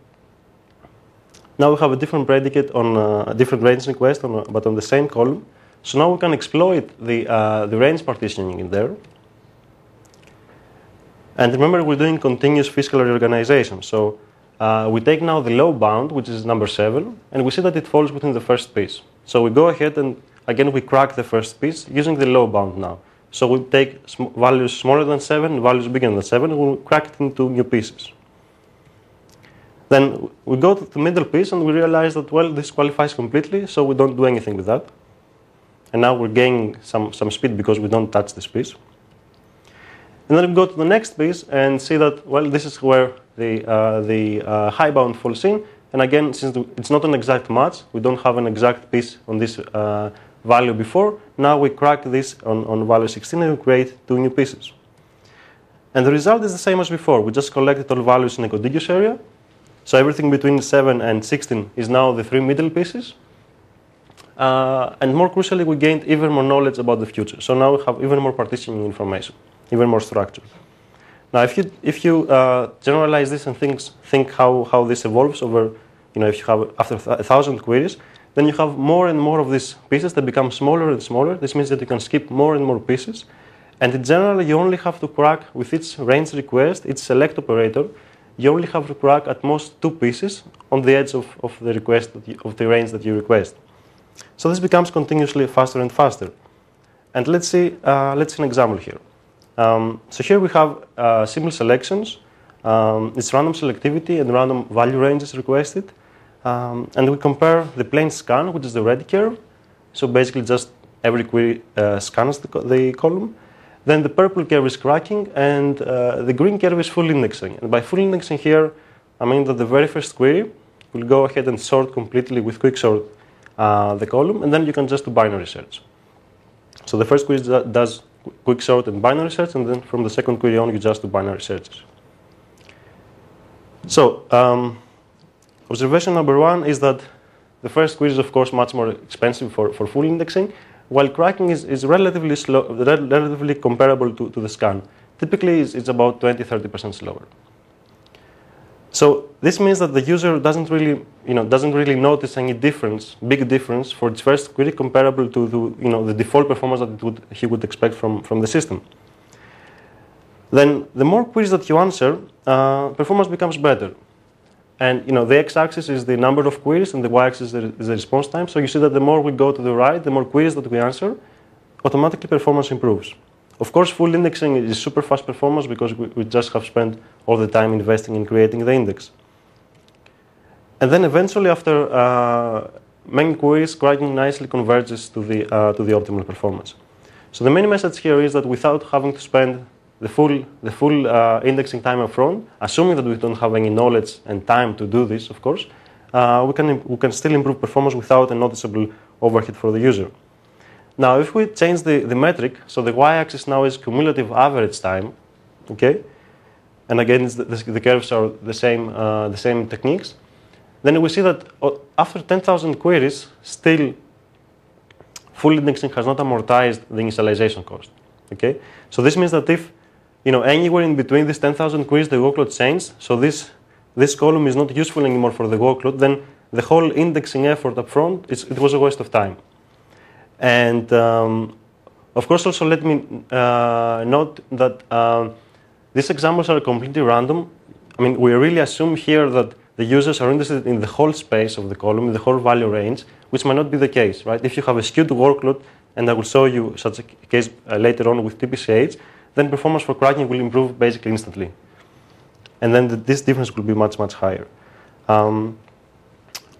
now we have a different predicate on uh, a different range request, on a, but on the same column. So now we can exploit the, uh, the range partitioning in there. And remember, we're doing continuous physical reorganization. So uh, we take now the low bound, which is number seven, and we see that it falls within the first piece. So we go ahead and again we crack the first piece using the low bound now. So we take sm values smaller than seven, values bigger than seven, and we crack it into new pieces. Then we go to the middle piece and we realize that, well, this qualifies completely, so we don't do anything with that. And now we're gaining some, some speed because we don't touch this piece. And then we go to the next piece and see that, well, this is where the, uh, the uh, high bound falls in. And again, since it's not an exact match, we don't have an exact piece on this uh, value before. Now we crack this on, on value 16 and we create two new pieces. And the result is the same as before. We just collected all values in a contiguous area. So everything between 7 and 16 is now the three middle pieces. Uh, and more crucially, we gained even more knowledge about the future. So now we have even more partitioning information, even more structure. Now, if you, if you uh, generalize this and think, think how, how this evolves over, you know, if you have after a thousand queries, then you have more and more of these pieces that become smaller and smaller. This means that you can skip more and more pieces. And in general, you only have to crack with each range request, each select operator, you only have to crack at most two pieces on the edge of, of the request you, of the range that you request. So this becomes continuously faster and faster. And let's see, uh, let's see an example here. Um, so here we have uh, simple selections. Um, it's random selectivity and random value ranges requested. Um, and we compare the plain scan, which is the red curve. So basically just every query uh, scans the, the, column. Then the purple curve is cracking and uh, the green curve is full indexing. And by full indexing here, I mean that the very first query will go ahead and sort completely with quicksort uh, the column, and then you can just do binary search. So the first query does quicksort and binary search, and then from the second query on, you just do binary searches. So um, Observation number one is that the first query is, of course, much more expensive for, for full indexing, while cracking is, is relatively, slow, relatively comparable to, to the scan. Typically, it's, it's about 20 30% slower. So this means that the user doesn't really, you know, doesn't really notice any difference, big difference for its first query comparable to, to you know, the default performance that would, he would expect from, from the system. Then the more queries that you answer, uh, performance becomes better. And you know, the x-axis is the number of queries, and the y-axis is the response time. So you see that the more we go to the right, the more queries that we answer, automatically performance improves. Of course, full indexing is super fast performance because we, we just have spent all the time investing in creating the index. And then eventually, after uh, many queries, cracking nicely converges to the, uh, to the optimal performance. So the main message here is that without having to spend the full, the full uh, indexing time upfront, assuming that we don't have any knowledge and time to do this, of course, uh, we, can, we can still improve performance without a noticeable overhead for the user. Now, if we change the, the metric, so the y-axis now is cumulative average time, okay? And again, the, the, curves are the same, uh, the same techniques. Then we see that uh, after 10,000 queries, still full indexing has not amortized the initialization cost, okay? So this means that if you know, anywhere in between these 10,000 queries, the workload changed. So this, this column is not useful anymore for the workload. Then the whole indexing effort up front, it was a waste of time. And um, of course, also let me uh, note that uh, these examples are completely random. I mean, we really assume here that the users are interested in the whole space of the column, the whole value range, which might not be the case, right? If you have a skewed workload, and I will show you such a case uh, later on with TPCH, then performance for cracking will improve basically instantly. And then the, this difference will be much, much higher. Um,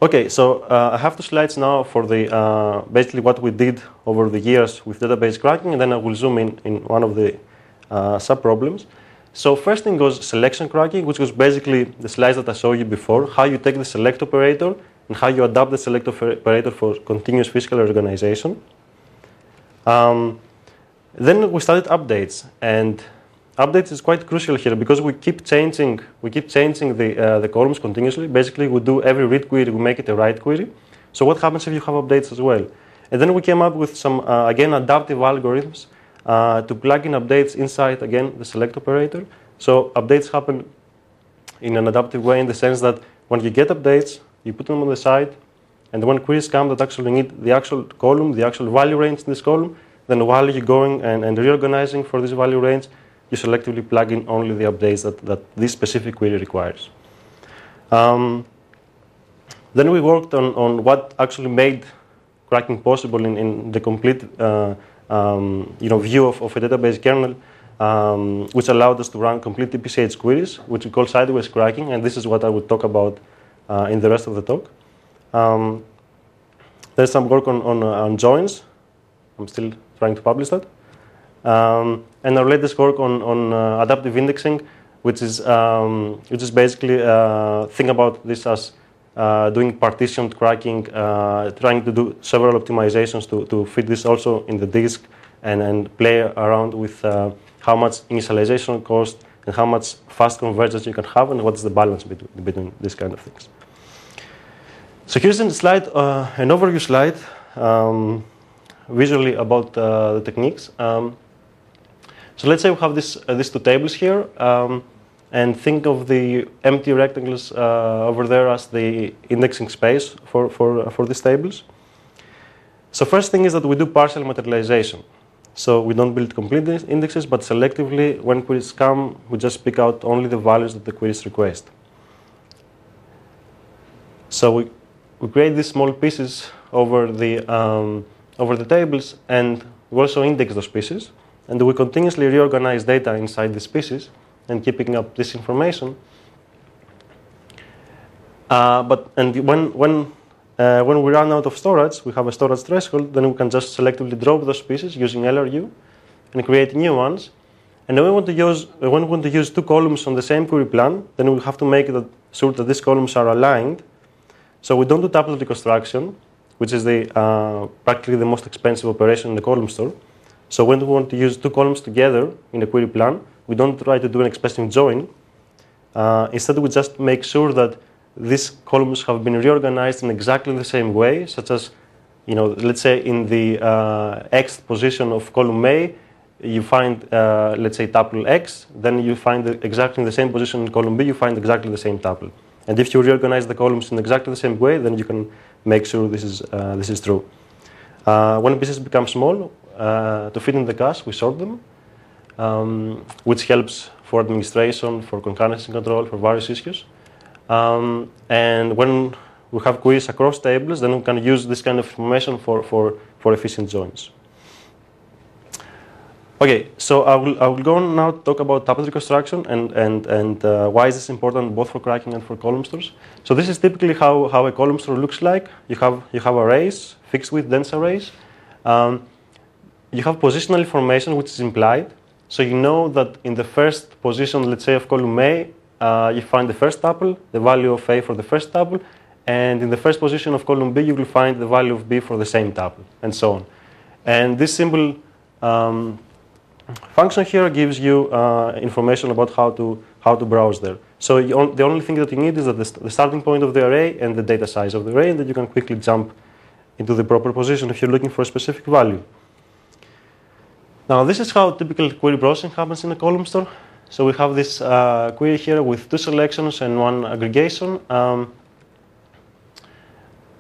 okay, so uh, I have two slides now for the uh, basically what we did over the years with database cracking, and then I will zoom in in one of the uh, sub-problems. So first thing was selection cracking, which was basically the slides that I showed you before, how you take the select operator and how you adapt the select operator for continuous physical organization. Um, then we started updates, and updates is quite crucial here because we keep changing we keep changing the uh, the columns continuously. Basically, we do every read query, we make it a write query. So what happens if you have updates as well? And then we came up with some uh, again adaptive algorithms uh, to plug in updates inside, again, the select operator. So updates happen in an adaptive way in the sense that when you get updates, you put them on the side, and when queries come that actually need the actual column, the actual value range in this column, then while you're going and, and reorganizing for this value range, you selectively plug in only the updates that, that this specific query requires. Um, then we worked on, on what actually made cracking possible in, in the complete uh, um, you know, view of, of a database kernel, um, which allowed us to run complete TPCH queries, which we call sideways cracking, and this is what I would talk about uh, in the rest of the talk. Um, there's some work on, on, uh, on, joins. I'm still trying to publish that. Um, and our latest work on, on uh, adaptive indexing, which is, um, which is basically uh, think about this as uh, doing partitioned cracking, uh, trying to do several optimizations to, to fit this also in the disk and, and play around with uh, how much initialization cost and how much fast convergence you can have and what's the balance between, between these kind of things. So here's a slide, uh, an overview slide, um, visually about uh, the techniques. Um, so let's say we have this, uh, these two tables here. Um, and think of the empty rectangles uh, over there as the indexing space for, for, for these tables. So first thing is that we do partial materialization. So we don't build complete indexes, but selectively, when queries come, we just pick out only the values that the queries request. So we, we create these small pieces over the, um, over the tables, and we also index those pieces. And we continuously reorganize data inside these pieces and keeping up this information. Uh, but and when when uh, when we run out of storage, we have a storage threshold. Then we can just selectively drop those pieces using LRU and create new ones. And then we want to use when we want to use two columns on the same query plan, then we have to make that, sure that these columns are aligned. So we don't do tuple reconstruction, which is the uh, practically the most expensive operation in the column store. So when we want to use two columns together in a query plan, we don't try to do an expressive join. Uh, instead, we just make sure that these columns have been reorganized in exactly the same way, such as, you know, let's say in the uh, x position of column A, you find, uh, let's say, tuple x, then you find exactly in the same position in column B, you find exactly the same tuple. And if you reorganize the columns in exactly the same way, then you can make sure this is, uh, this is true. Uh, when pieces become small, uh, to fit in the cache, we sort them um, which helps for administration, for concurrency control, for various issues. Um, and when we have queries across tables, then we can use this kind of information for, for, for efficient joins. Okay, so I will, I will go on now talk about tuple reconstruction and, and, and uh, why is this important both for cracking and for column stores. So this is typically how, how a column store looks like. You have, you have arrays, fixed width dense arrays. Um, you have positional information which is implied. So you know that in the first position, let's say of column A, uh, you find the first tuple, the value of A for the first tuple, and in the first position of column B, you will find the value of B for the same tuple, and so on. And this symbol um, function here gives you uh, information about how to how to browse there. So on, the only thing that you need is that the, the, starting point of the array and the data size of the array, and that you can quickly jump into the proper position if you're looking for a specific value. Now this is how typical query browsing happens in a column store. So we have this uh, query here with two selections and one aggregation. Um,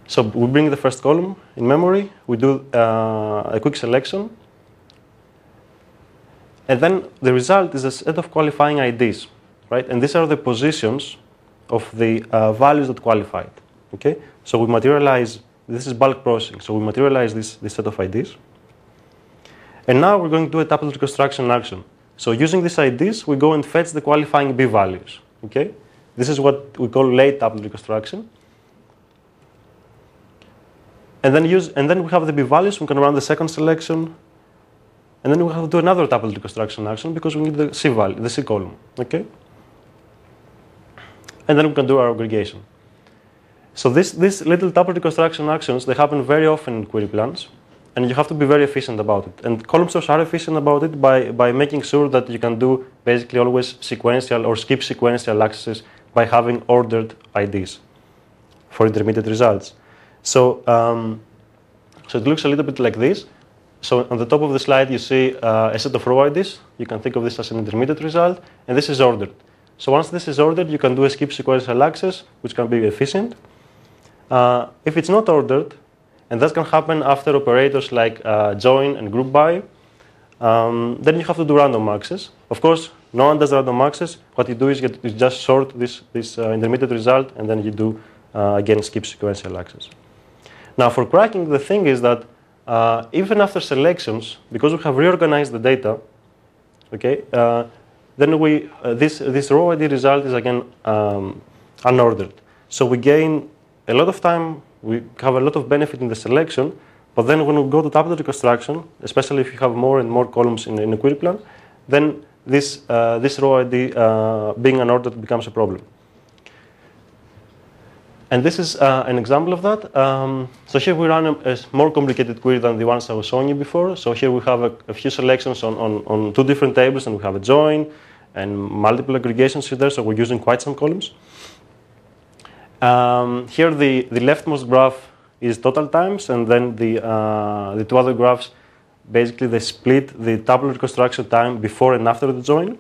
so we bring the first column in memory, we do uh, a quick selection, and then the result is a set of qualifying IDs, right? And these are the positions of the uh, values that qualified, okay? So we materialize, this is bulk processing, so we materialize this, this set of IDs. And now we're going to do a tuple reconstruction action. So using these IDs, we go and fetch the qualifying B values. Okay? This is what we call late tuple reconstruction. And then, use, and then we have the B values, we can run the second selection, and then we have to do another tuple reconstruction action because we need the C value, the C column. Okay? And then we can do our aggregation. So this, these little tuple reconstruction actions, they happen very often in query plans and you have to be very efficient about it. And column stores are efficient about it by, by making sure that you can do basically always sequential or skip sequential accesses by having ordered IDs for intermediate results. So, um, so it looks a little bit like this. So on the top of the slide, you see uh, a set of row IDs. You can think of this as an intermediate result, and this is ordered. So once this is ordered, you can do a skip sequential access, which can be efficient. Uh, if it's not ordered, and that can happen after operators like uh, join and group by, um, then you have to do random access. Of course, no one does random access. What you do is you just sort this, this uh, intermediate result, and then you do, uh, again, skip sequential access. Now, for cracking, the thing is that uh, even after selections, because we have reorganized the data, okay, uh, then we, uh, this, this row ID result is again um, unordered. So we gain a lot of time, we have a lot of benefit in the selection, but then when we go to tuple reconstruction, especially if you have more and more columns in, in a query plan, then this, uh, this row ID uh, being unordered becomes a problem. And this is uh, an example of that. Um, so here we run a, a, more complicated query than the ones I was showing you before. So here we have a, a few selections on, on, on, two different tables, and we have a join and multiple aggregations here. So we're using quite some columns. Um, here the, the leftmost graph is total times, and then the, uh, the two other graphs, basically they split the tuple reconstruction time before and after the join.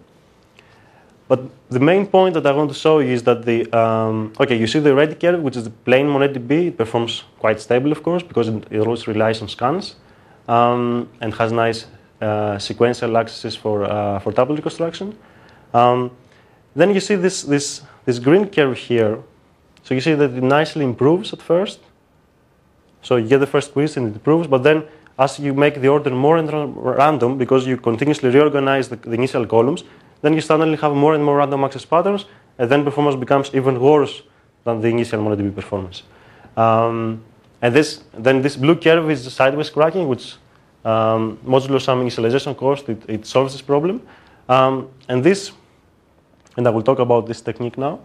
But the main point that I want to show you is that the, um, okay, you see the red curve, which is the plain MonetDB. It performs quite stable, of course, because it, it always relies on scans um, and has nice uh, sequential accesses for, uh, for tuple reconstruction. Um, then you see this, this, this green curve here. So you see that it nicely improves at first. So you get the first quiz and it improves, but then as you make the order more and random, because you continuously reorganize the, the initial columns, then you suddenly have more and more random access patterns, and then performance becomes even worse than the initial MonetDB performance. Um, and this, then this blue curve is sideways cracking, which um, modulo some initialization cost, it, it solves this problem. Um, and this, and I will talk about this technique now.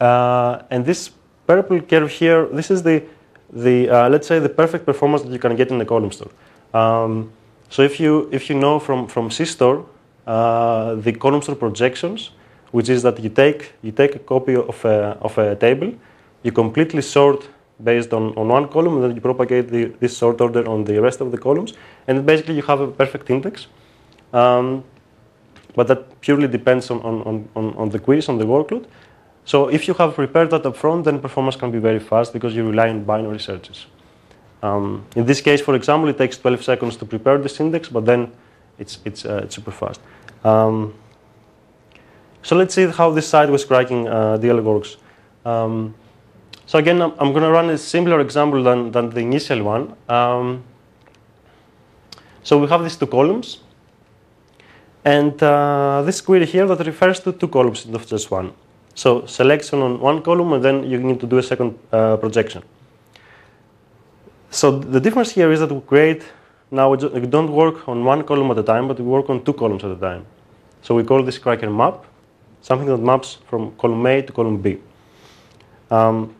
Uh, and this purple curve here, this is the, the uh, let's say, the perfect performance that you can get in the column store. Um, so if you, if you know from, from C-Store, uh, the column projections, which is that you take, you take a copy of a, of a table, you completely sort based on, on one column, and then you propagate the, this sort order on the rest of the columns, and basically you have a perfect index. Um, but that purely depends on, on, on, on the quiz, on the workload. So if you have prepared that up front, then performance can be very fast because you rely on binary searches. Um, in this case, for example, it takes 12 seconds to prepare this index, but then it's, it's, uh, it's super fast. Um, so let's see how this sideways cracking uh, deal works. Um, so again, I'm, I'm going to run a similar example than, than the initial one. Um, so we have these two columns. And uh, this query here that refers to two columns instead of just one. So selection on one column, and then you need to do a second uh, projection. So the difference here is that we create now we don't work on one column at a time, but we work on two columns at a time. So we call this cracker map, something that maps from column A to column B. Um,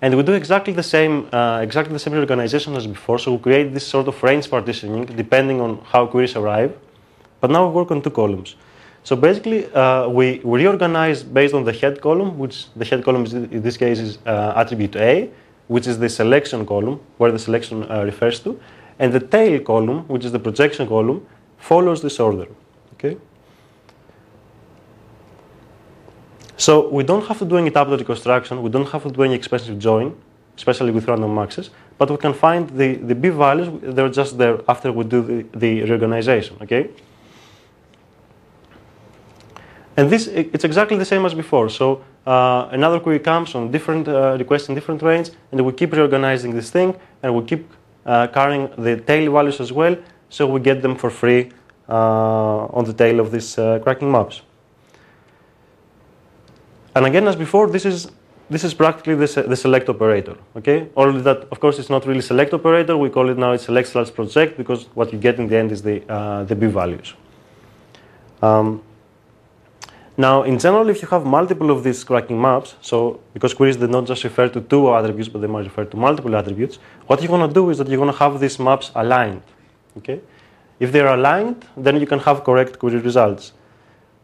and we do exactly the same, uh, exactly the same organization as before. So we create this sort of range partitioning depending on how queries arrive. But now we work on two columns. So basically, uh, we, we reorganize based on the head column, which the head column is, in this case is uh, attribute A, which is the selection column, where the selection uh, refers to. And the tail column, which is the projection column, follows this order. Okay? So we don't have to do any tuple reconstruction. We don't have to do any expensive join, especially with random access. But we can find the, the B values. They're just there after we do the, the reorganization. Okay? And this it's exactly the same as before. So uh, another query comes on different uh, requests in different range, and we keep reorganizing this thing, and we keep uh, carrying the tail values as well, so we get them for free uh, on the tail of these uh, cracking maps. And again, as before, this is this is practically the, the select operator. Okay, only that of course it's not really select operator. We call it now it's select slash project because what you get in the end is the uh, the b values. Um, now, in general, if you have multiple of these cracking maps, so because queries do not just refer to two attributes, but they might refer to multiple attributes, what you're going to do is that you're going to have these maps aligned. Okay? If they're aligned, then you can have correct query results.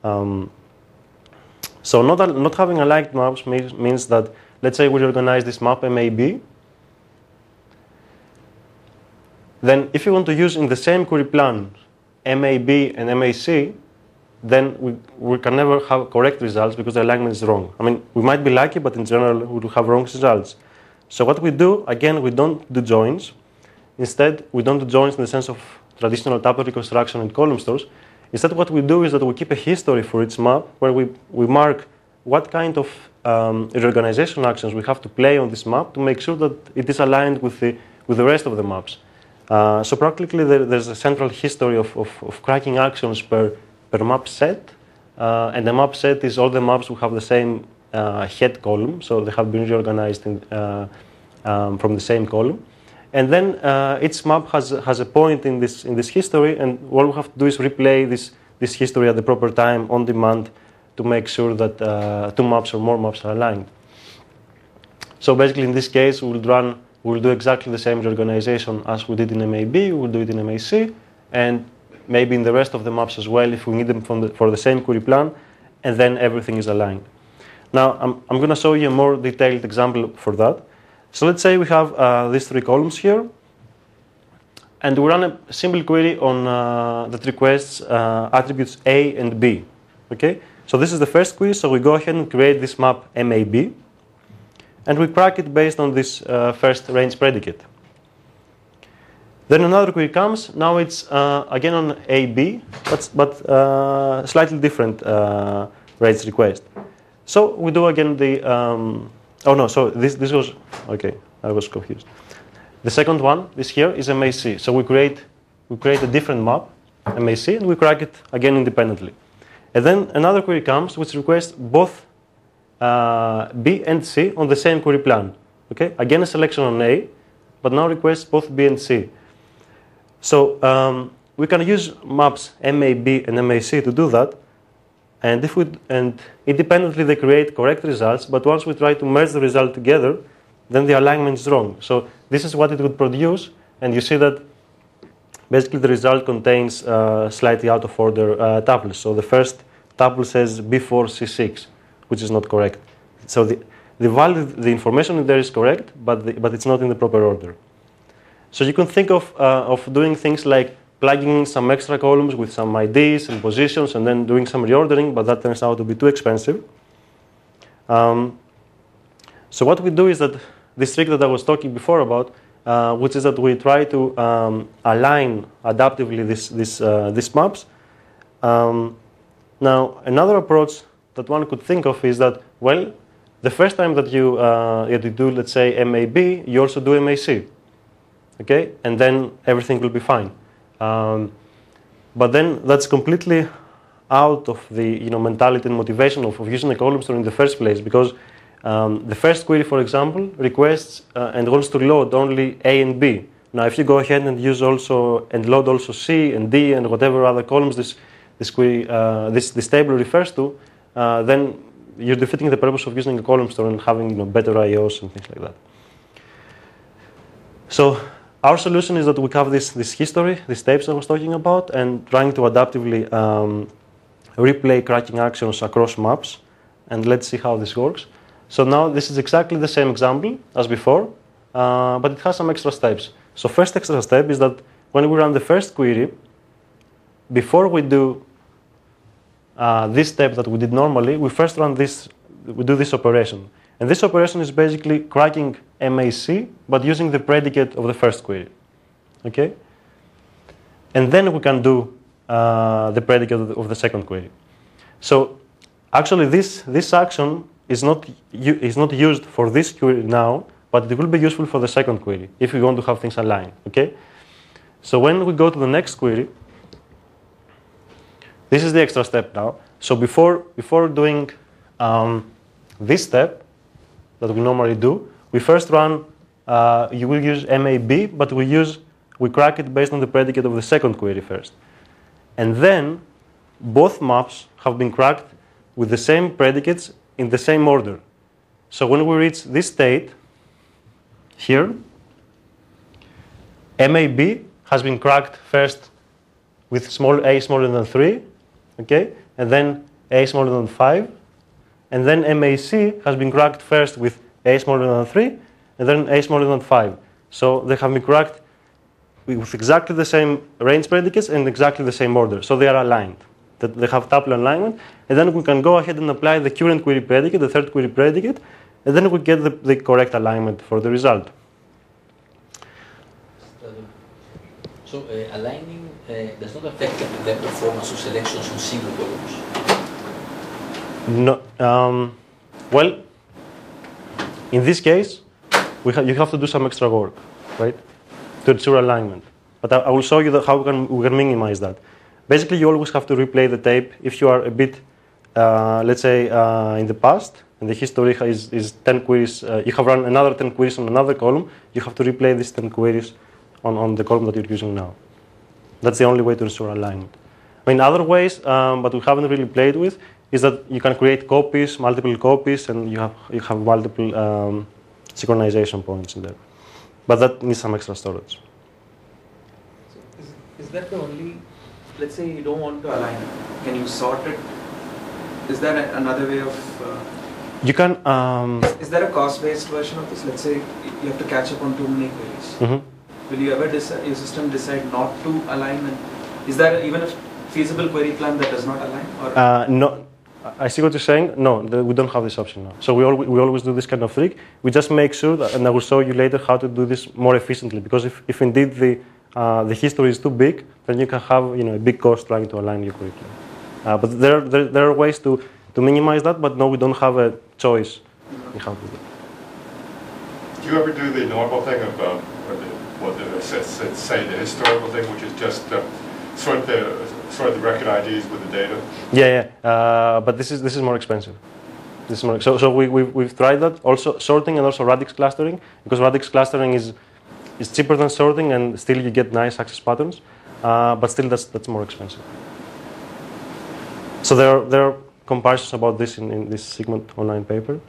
Um, so not, not having a aligned maps means, means that, let's say we organize this map MAB, then if you want to use in the same query plan MAB and MAC, then we, we can never have correct results because the alignment is wrong. I mean, we might be lucky, but in general, we will have wrong results. So what we do, again, we don't do joins. Instead, we don't do joins in the sense of traditional tuple reconstruction and column stores. Instead, what we do is that we keep a history for each map where we, we mark what kind of um, reorganization actions we have to play on this map to make sure that it is aligned with the, with the rest of the maps. Uh, so practically, there, there's a central history of, of, of, cracking actions per, per map set. Uh, and the map set is all the maps who have the same uh, head column, so they have been reorganized in, uh, um, from the same column. And then uh, each map has, has a point in this, in this history, and what we have to do is replay this, this history at the proper time on demand to make sure that uh, two maps or more maps are aligned. So basically, in this case, we will run, we will do exactly the same reorganization as we did in MAB. We will do it in MAC, and maybe in the rest of the maps as well, if we need them the, for the same query plan, and then everything is aligned. Now, I'm, I'm going to show you a more detailed example for that. So let's say we have uh, these three columns here, and we run a simple query on uh, that requests uh, attributes A and B. Okay, so this is the first query. So we go ahead and create this map MAB, and we crack it based on this uh, first range predicate. Then another query comes. Now it's uh, again on AB, but but uh, slightly different range request. So we do again the, um, oh no, so this, this was, okay, I was confused. The second one, this here, is MAC. So we create, we create a different map, MAC, and we crack it again independently. And then another query comes which requests both uh, B and C on the same query plan. Okay, again a selection on A, but now requests both B and C. So um, we can use maps MAB and MAC to do that, and if we and independently they create correct results, but once we try to merge the result together, then the alignment is wrong. So this is what it would produce, and you see that basically the result contains uh, slightly out of order uh, tuples. So the first tuple says B4 C6, which is not correct. So the the value, the information there is correct, but the, but it's not in the proper order. So you can think of uh, of doing things like plugging some extra columns with some IDs and positions and then doing some reordering, but that turns out to be too expensive. Um, so what we do is that this trick that I was talking before about, uh, which is that we try to um, align adaptively this, this, uh, these maps. Um, now, another approach that one could think of is that, well, the first time that you, uh, you do, let's say, MAB, you also do MAC. Okay? And then everything will be fine. Um, but then that's completely out of the you know, mentality and motivation of, of using a column store in the first place because um, the first query, for example, requests uh, and wants to load only A and B. Now, if you go ahead and use also and load also C and D and whatever other columns this this query uh, this this table refers to, uh, then you're defeating the purpose of using a column store and having you know better IOs and things like that. So our solution is that we have this, this history, these tapes I was talking about, and trying to adaptively um, replay cracking actions across maps. And let's see how this works. So now this is exactly the same example as before, uh, but it has some extra steps. So first extra step is that when we run the first query, before we do uh, this step that we did normally, we first run this, we do this operation. And this operation is basically cracking MAC, but using the predicate of the first query. Okay? And then we can do uh, the predicate of the, second query. So actually this, this action is not, is not used for this query now, but it will be useful for the second query if we want to have things aligned. Okay? So when we go to the next query, this is the extra step now. So before, before doing um, this step, that we normally do. We first run, uh, you will use MAB, but we use, we crack it based on the predicate of the second query first. And then both maps have been cracked with the same predicates in the same order. So when we reach this state here, MAB has been cracked first with small a smaller than 3, okay, and then a smaller than 5, and then MAC has been cracked first with A smaller than 3, and then A smaller than 5. So they have been cracked with exactly the same range predicates and exactly the same order. So they are aligned. That they have tuple alignment. And then we can go ahead and apply the current query predicate, the third query predicate, and then we get the, the correct alignment for the result. So uh, aligning uh, does not affect the performance of selections on single columns. No. Um, well, in this case, you have to do some extra work, right, to ensure alignment. But I, I will show you the, how we can, we can minimize that. Basically, you always have to replay the tape if you are a bit, uh, let's say, uh, in the past, and the history is, is 10 queries, uh, you have run another 10 queries on another column, you have to replay these 10 queries on, on the column that you're using now. That's the only way to ensure alignment. I mean, other ways, um, but we haven't really played with, is that you can create copies, multiple copies, and you have, you have multiple um, synchronization points in there. But that needs some extra storage. So is, is that the only, let's say you don't want to align it, can you sort it? Is there a, another way of, uh, You can. Um, is there a cost-based version of this? Let's say you have to catch up on too many queries. mhm. Will you ever decide, your system decide not to align? And is there even a feasible query plan that does not align? Or Uh, no, I see what you're saying. No, the, we don't have this option now. So we, al- we always do this kind of trick. We just make sure, that, and I will show you later how to do this more efficiently. Because if, if indeed the, uh, the history is too big, then you can have you know, a big cost trying to align your curriculum. Uh, but there, there, there are ways to, to minimize that, but no, we don't have a choice in how to do it. Do you ever do the normal thing of, um, or the, what the, say the historical thing, which is just uh, sort the sort the record IDs with the data? Yeah, yeah. Uh, but this is this is more expensive. This is more so so we we've, we've tried that also sorting and also radix clustering because radix clustering is is cheaper than sorting and still you get nice access patterns, uh, but still that's that's more expensive. So there are, there are comparisons about this in, in this segment online paper.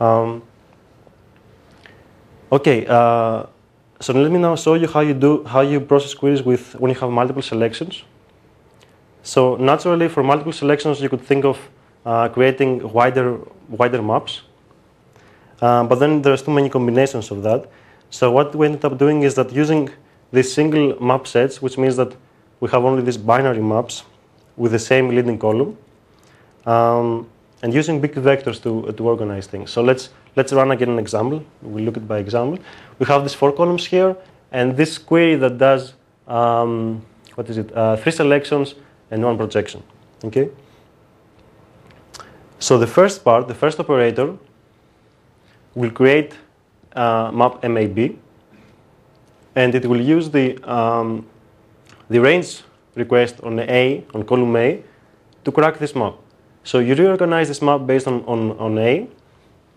Um, okay, uh, so let me now show you how you do how you process queries with when you have multiple selections. So naturally, for multiple selections, you could think of uh, creating wider, wider maps. Uh, but then there's too many combinations of that. So what we ended up doing is that using these single map sets, which means that we have only these binary maps with the same leading column, um, and using bit vectors to, to organize things. So let's, let's run again an example. We'll look at by example. We have these four columns here, and this query that does, um, what is it, uh, three selections and one projection. Okay. So the first part, the first operator, will create uh, map MAB, and it will use the um, the range request on A on column A to crack this map. So you reorganize this map based on, on, on A,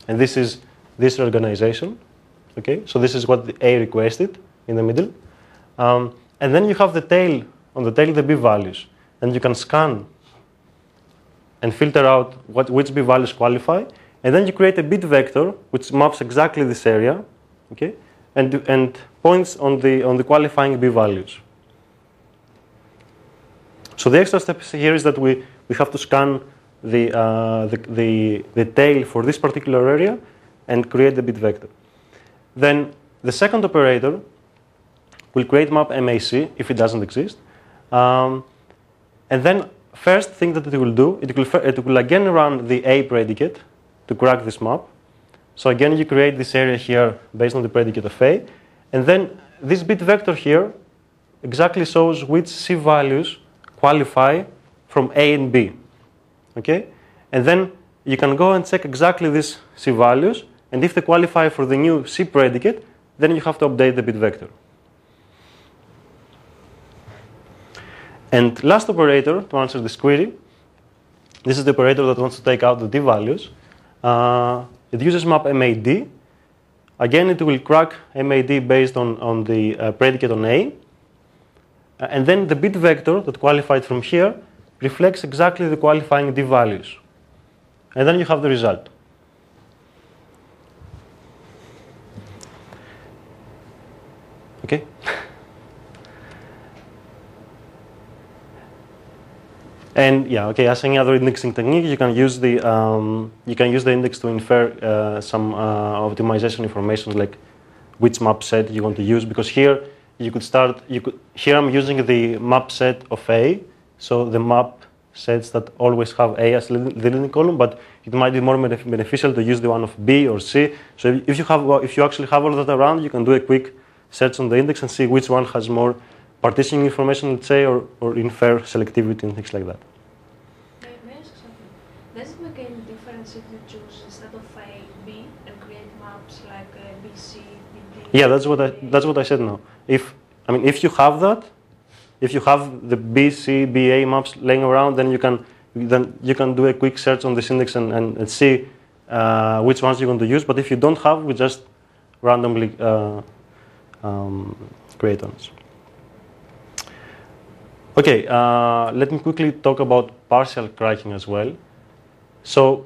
and this is this reorganization. Okay, so this is what the A requested in the middle, um, and then you have the tail on the tail the B values and you can scan and filter out what, which B values qualify. And then you create a bit vector which maps exactly this area, okay, and, and points on the, on the qualifying B values. So the extra step here is that we, we have to scan the, uh, the, the, the tail for this particular area and create the bit vector. Then the second operator will create map MAC if it doesn't exist. Um, and then first thing that it will do, it will, it will again run the A predicate to crack this map. So again, you create this area here based on the predicate of A. And then this bit vector here exactly shows which C values qualify from A and B. Okay? And then you can go and check exactly these C values. And if they qualify for the new C predicate, then you have to update the bit vector. And last operator to answer this query, this is the operator that wants to take out the d values. Uh, it uses map MAD. Again, it will crack MAD based on, on the uh, predicate on A. Uh, and then the bit vector that qualified from here reflects exactly the qualifying d values. And then you have the result. Okay? And yeah, okay. As any other indexing technique, you can use the um, you can use the index to infer uh, some uh, optimization information like which map set you want to use. Because here you could start, you could, here I'm using the map set of A, so the map sets that always have A as the leading column, but it might be more beneficial to use the one of B or C. So if you, have, if you actually have all that around, you can do a quick search on the index and see which one has more partitioning information, let's say, or, or infer selectivity and things like that. May, I ask something? Does it make any difference if you choose instead of A, B, and create maps like uh, B, C, B, D? Yeah, that's what I that's what I said now. If I mean, if you have that, if you have the B, C, B, A maps laying around, then you can then you can do a quick search on this index and, and, and see uh, which ones you're going to use. But if you don't have, we just randomly uh, um, create ones. Okay, uh, let me quickly talk about partial cracking as well. So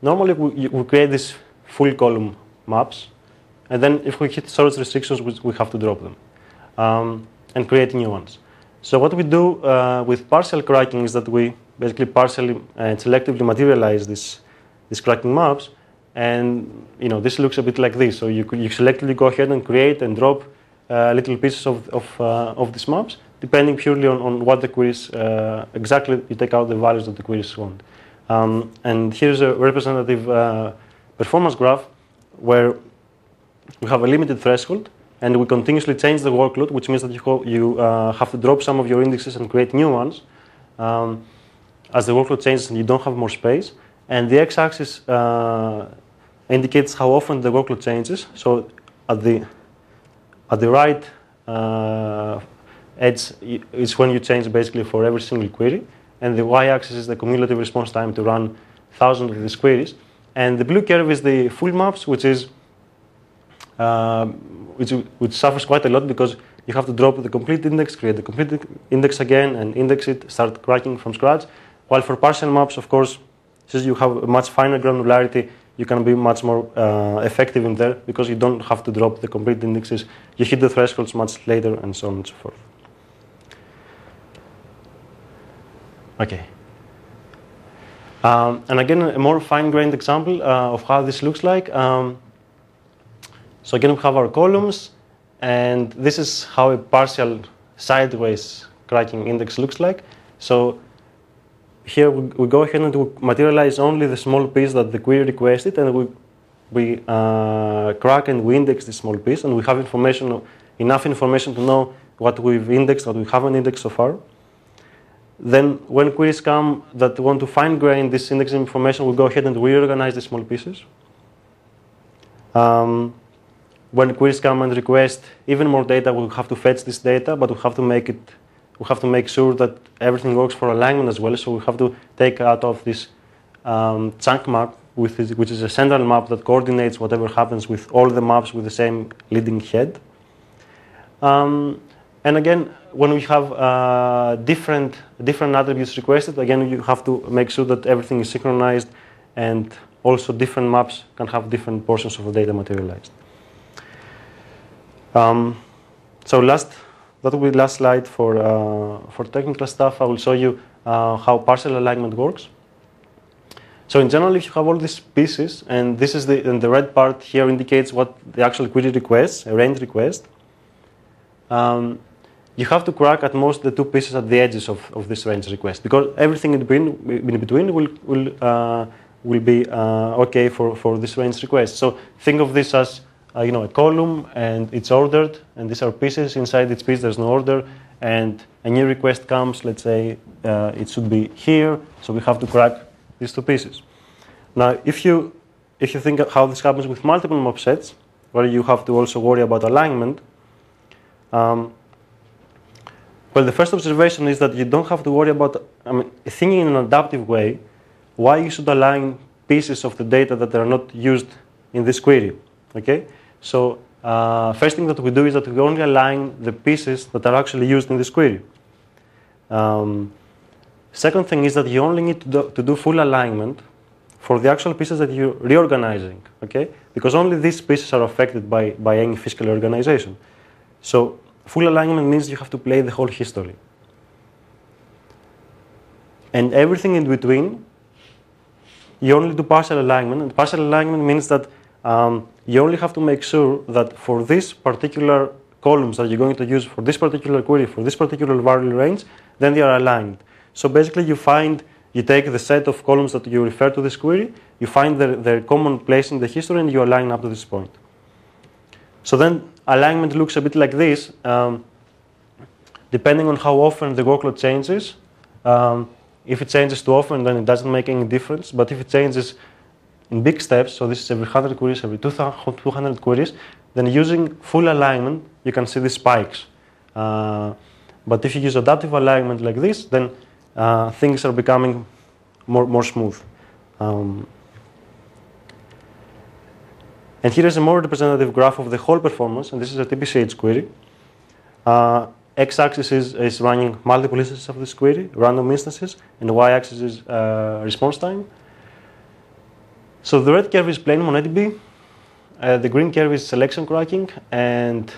normally we, we create these full column maps, and then if we hit storage restrictions, we, have to drop them um, and create new ones. So what we do uh, with partial cracking is that we basically partially and selectively materialize this, these cracking maps, and you know this looks a bit like this. So you, you selectively go ahead and create and drop uh, little pieces of, of, uh, of these maps, depending purely on, on what the queries, uh, exactly you take out the values that the queries want. Um, and here's a representative uh, performance graph where we have a limited threshold and we continuously change the workload, which means that you, you uh, have to drop some of your indexes and create new ones um, as the workload changes and you don't have more space. And the x-axis uh, indicates how often the workload changes. So at the at the right uh, edge is when you change basically for every single query. And the y-axis is the cumulative response time to run thousands of these queries. And the blue curve is the full maps, which is uh, which, which suffers quite a lot because you have to drop the complete index, create the complete index again, and index it, start cracking from scratch. While for partial maps, of course, since you have a much finer granularity, you can be much more uh, effective in there because you don't have to drop the complete indexes. You hit the thresholds much later and so on and so forth. Okay. Um, and again, a more fine-grained example uh, of how this looks like. Um, so again, we have our columns, and this is how a partial sideways cracking index looks like. So here we, go ahead and we materialize only the small piece that the query requested, and we, we uh, crack and we index the small piece, and we have information, enough information to know what we've indexed, what we haven't indexed so far. Then when queries come that want to fine grain this index information, we go ahead and reorganize the small pieces. Um, when queries come and request even more data, we'll have to fetch this data, but we have to make it we have to make sure that everything works for alignment as well. So we have to take out of this um, chunk map, which is a central map that coordinates whatever happens with all the maps with the same leading head. Um, and again, when we have uh, different, different attributes requested, again, you have to make sure that everything is synchronized and also different maps can have different portions of the data materialized. Um, so last that will be last slide for, uh, for technical stuff. I will show you uh, how partial alignment works. So in general, if you have all these pieces, and this is the, and the red part here indicates what the actual query requests, a range request, um, you have to crack at most the two pieces at the edges of, of this range request because everything in between, in between will, will, uh, will be uh, okay for, for this range request. So think of this as uh, you know, a column and it's ordered, and these are pieces. Inside each piece, there's no order, and a new request comes. Let's say uh, it should be here, so we have to crack these two pieces. Now, if you if you think how this happens with multiple map sets, where you have to also worry about alignment. Um, well, the first observation is that you don't have to worry about I mean, thinking in an adaptive way why you should align pieces of the data that are not used in this query. Okay, so uh, first thing that we do is that we only align the pieces that are actually used in this query. Um, second thing is that you only need to do, to do full alignment for the actual pieces that you're reorganizing, okay? Because only these pieces are affected by, by any physical organization. So full alignment means you have to play the whole history. And everything in between, you only do partial alignment. And partial alignment means that um, you only have to make sure that for this particular columns that you're going to use for this particular query, for this particular value range, then they are aligned. So basically you find, you take the set of columns that you refer to this query, you find their, their common place in the history and you align up to this point. So then alignment looks a bit like this. Um, depending on how often the workload changes, um, if it changes too often, then it doesn't make any difference. But if it changes in big steps, so this is every 100 queries, every 200 queries, then using full alignment, you can see the spikes. Uh, but if you use adaptive alignment like this, then uh, things are becoming more, more smooth. Um, and here is a more representative graph of the whole performance, and this is a TPCH query. Uh, x-axis is, is running multiple instances of this query, random instances, and y-axis is uh, response time. So the red curve is plain MonetDB, uh, the green curve is selection cracking, and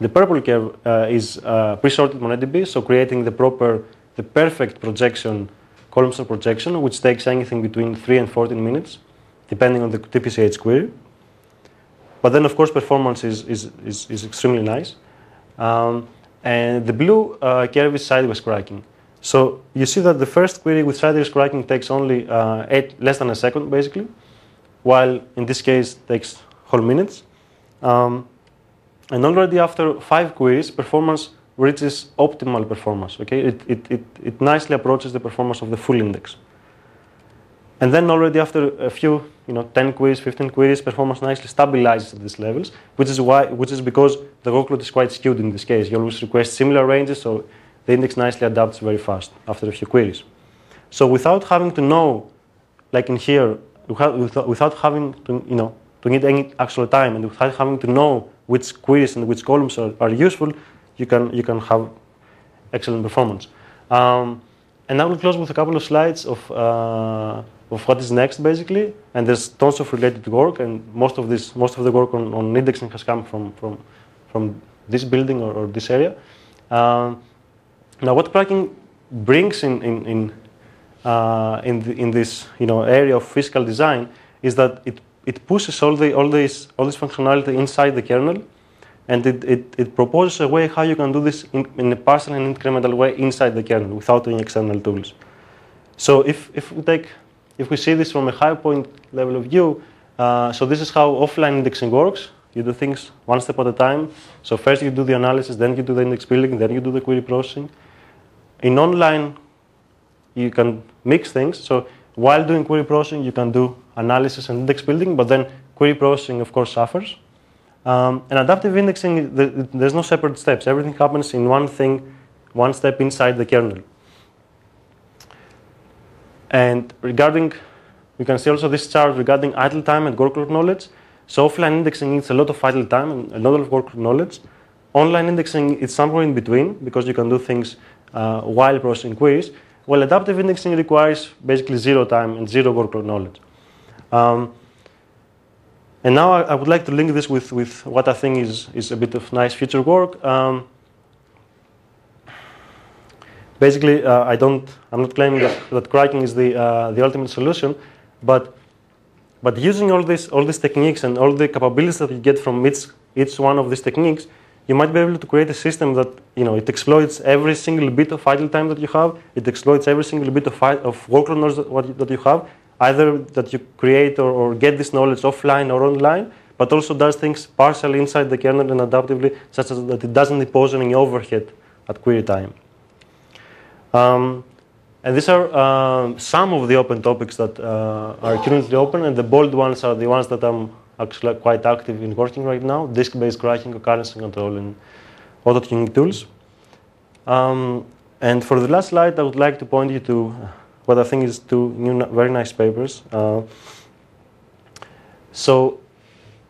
the purple curve uh, is uh, pre-sorted MonetDB, so creating the proper, the perfect projection, column store projection, which takes anything between 3 and 14 minutes, depending on the TPCH query. But then, of course, performance is, is, is, is extremely nice. Um, and the blue uh, curve is sideways cracking. So you see that the first query with cracking takes only uh, eight, less than a second, basically, while in this case takes whole minutes. Um, and already after five queries, performance reaches optimal performance. Okay, it, it, it, it nicely approaches the performance of the full index. And then already after a few, you know, 10 queries, 15 queries, performance nicely stabilizes at these levels, which is why, which is because the workload is quite skewed in this case. You always request similar ranges, so the index nicely adapts very fast after a few queries. So without having to know, like in here, without having to, you know, to need any actual time and without having to know which queries and which columns are, are useful, you can, you can have excellent performance. Um, and I will close with a couple of slides of uh, of what is next, basically. And there's tons of related work, and most of this, most of the work on, on indexing has come from from from this building or, or this area. Um, now, what cracking brings in in in uh, in, the, in this you know area of physical design is that it it pushes all the all this all this functionality inside the kernel, and it, it, it proposes a way how you can do this in, in a partial and incremental way inside the kernel without any external tools. So if, if we take if we see this from a high point level of view, uh, so this is how offline indexing works. You do things one step at a time. So first you do the analysis, then you do the index building, then you do the query processing. In online, you can mix things. So while doing query processing, you can do analysis and index building, but then query processing, of course, suffers. Um, and adaptive indexing, there's no separate steps. Everything happens in one thing, one step inside the kernel. And regarding, you can see also this chart regarding idle time and workload knowledge. So offline indexing needs a lot of idle time and a lot of workload knowledge. Online indexing is somewhere in between because you can do things uh, while processing queries. While adaptive indexing requires basically zero time and zero workload knowledge. Um, and now I, I, would like to link this with, with what I think is, is a bit of nice future work. Um, basically, uh, I don't, I'm not claiming that, that cracking is the, uh, the ultimate solution, but, but using all, this, all these techniques and all the capabilities that you get from each, each one of these techniques, you might be able to create a system that you know it exploits every single bit of idle time that you have. It exploits every single bit of, of workload knowledge that, that you have, either that you create or, or get this knowledge offline or online, but also does things partially inside the kernel and adaptively, such as that it doesn't impose any overhead at query time. Um, and these are um, some of the open topics that uh, are currently open, and the bold ones are the ones that I'm actually quite active in working right now, disk-based cracking, concurrency control, and auto-tuning tools. Um, and for the last slide, I would like to point you to what I think is two new, very nice papers. Uh, so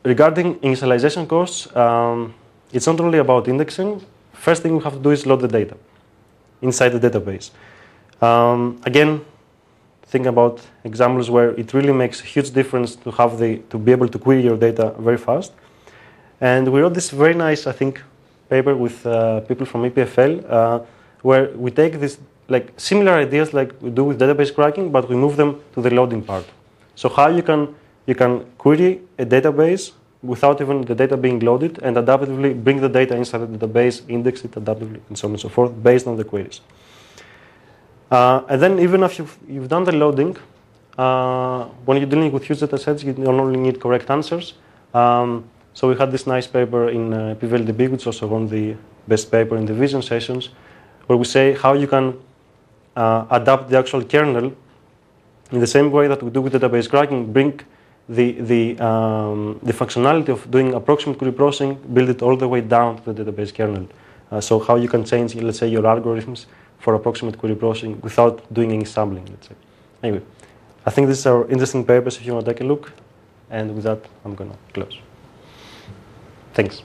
regarding initialization costs, um, it's not only about indexing. First thing we have to do is load the data inside the database. Um, again, think about examples where it really makes a huge difference to have the to be able to query your data very fast. And we wrote this very nice, I think, paper with uh, people from EPFL, uh, where we take this like similar ideas like we do with database cracking, but we move them to the loading part. So how you can you can query a database without even the data being loaded and adaptively bring the data inside the database, index it adaptively, and so on and so forth based on the queries. Uh, and then even if you've, you've done the loading, uh, when you're dealing with huge data sets, you don't only need correct answers. Um, so we had this nice paper in uh, PVLDB, which also won the best paper in the vision sessions, where we say how you can uh, adapt the actual kernel in the same way that we do with database cracking, bring the, the, um, the functionality of doing approximate query processing, build it all the way down to the database kernel. Uh, so how you can change, let's say, your algorithms for approximate query processing without doing any sampling, let's say. Anyway, I think these are interesting papers if you want to take a look. And with that, I'm going to close. Thanks.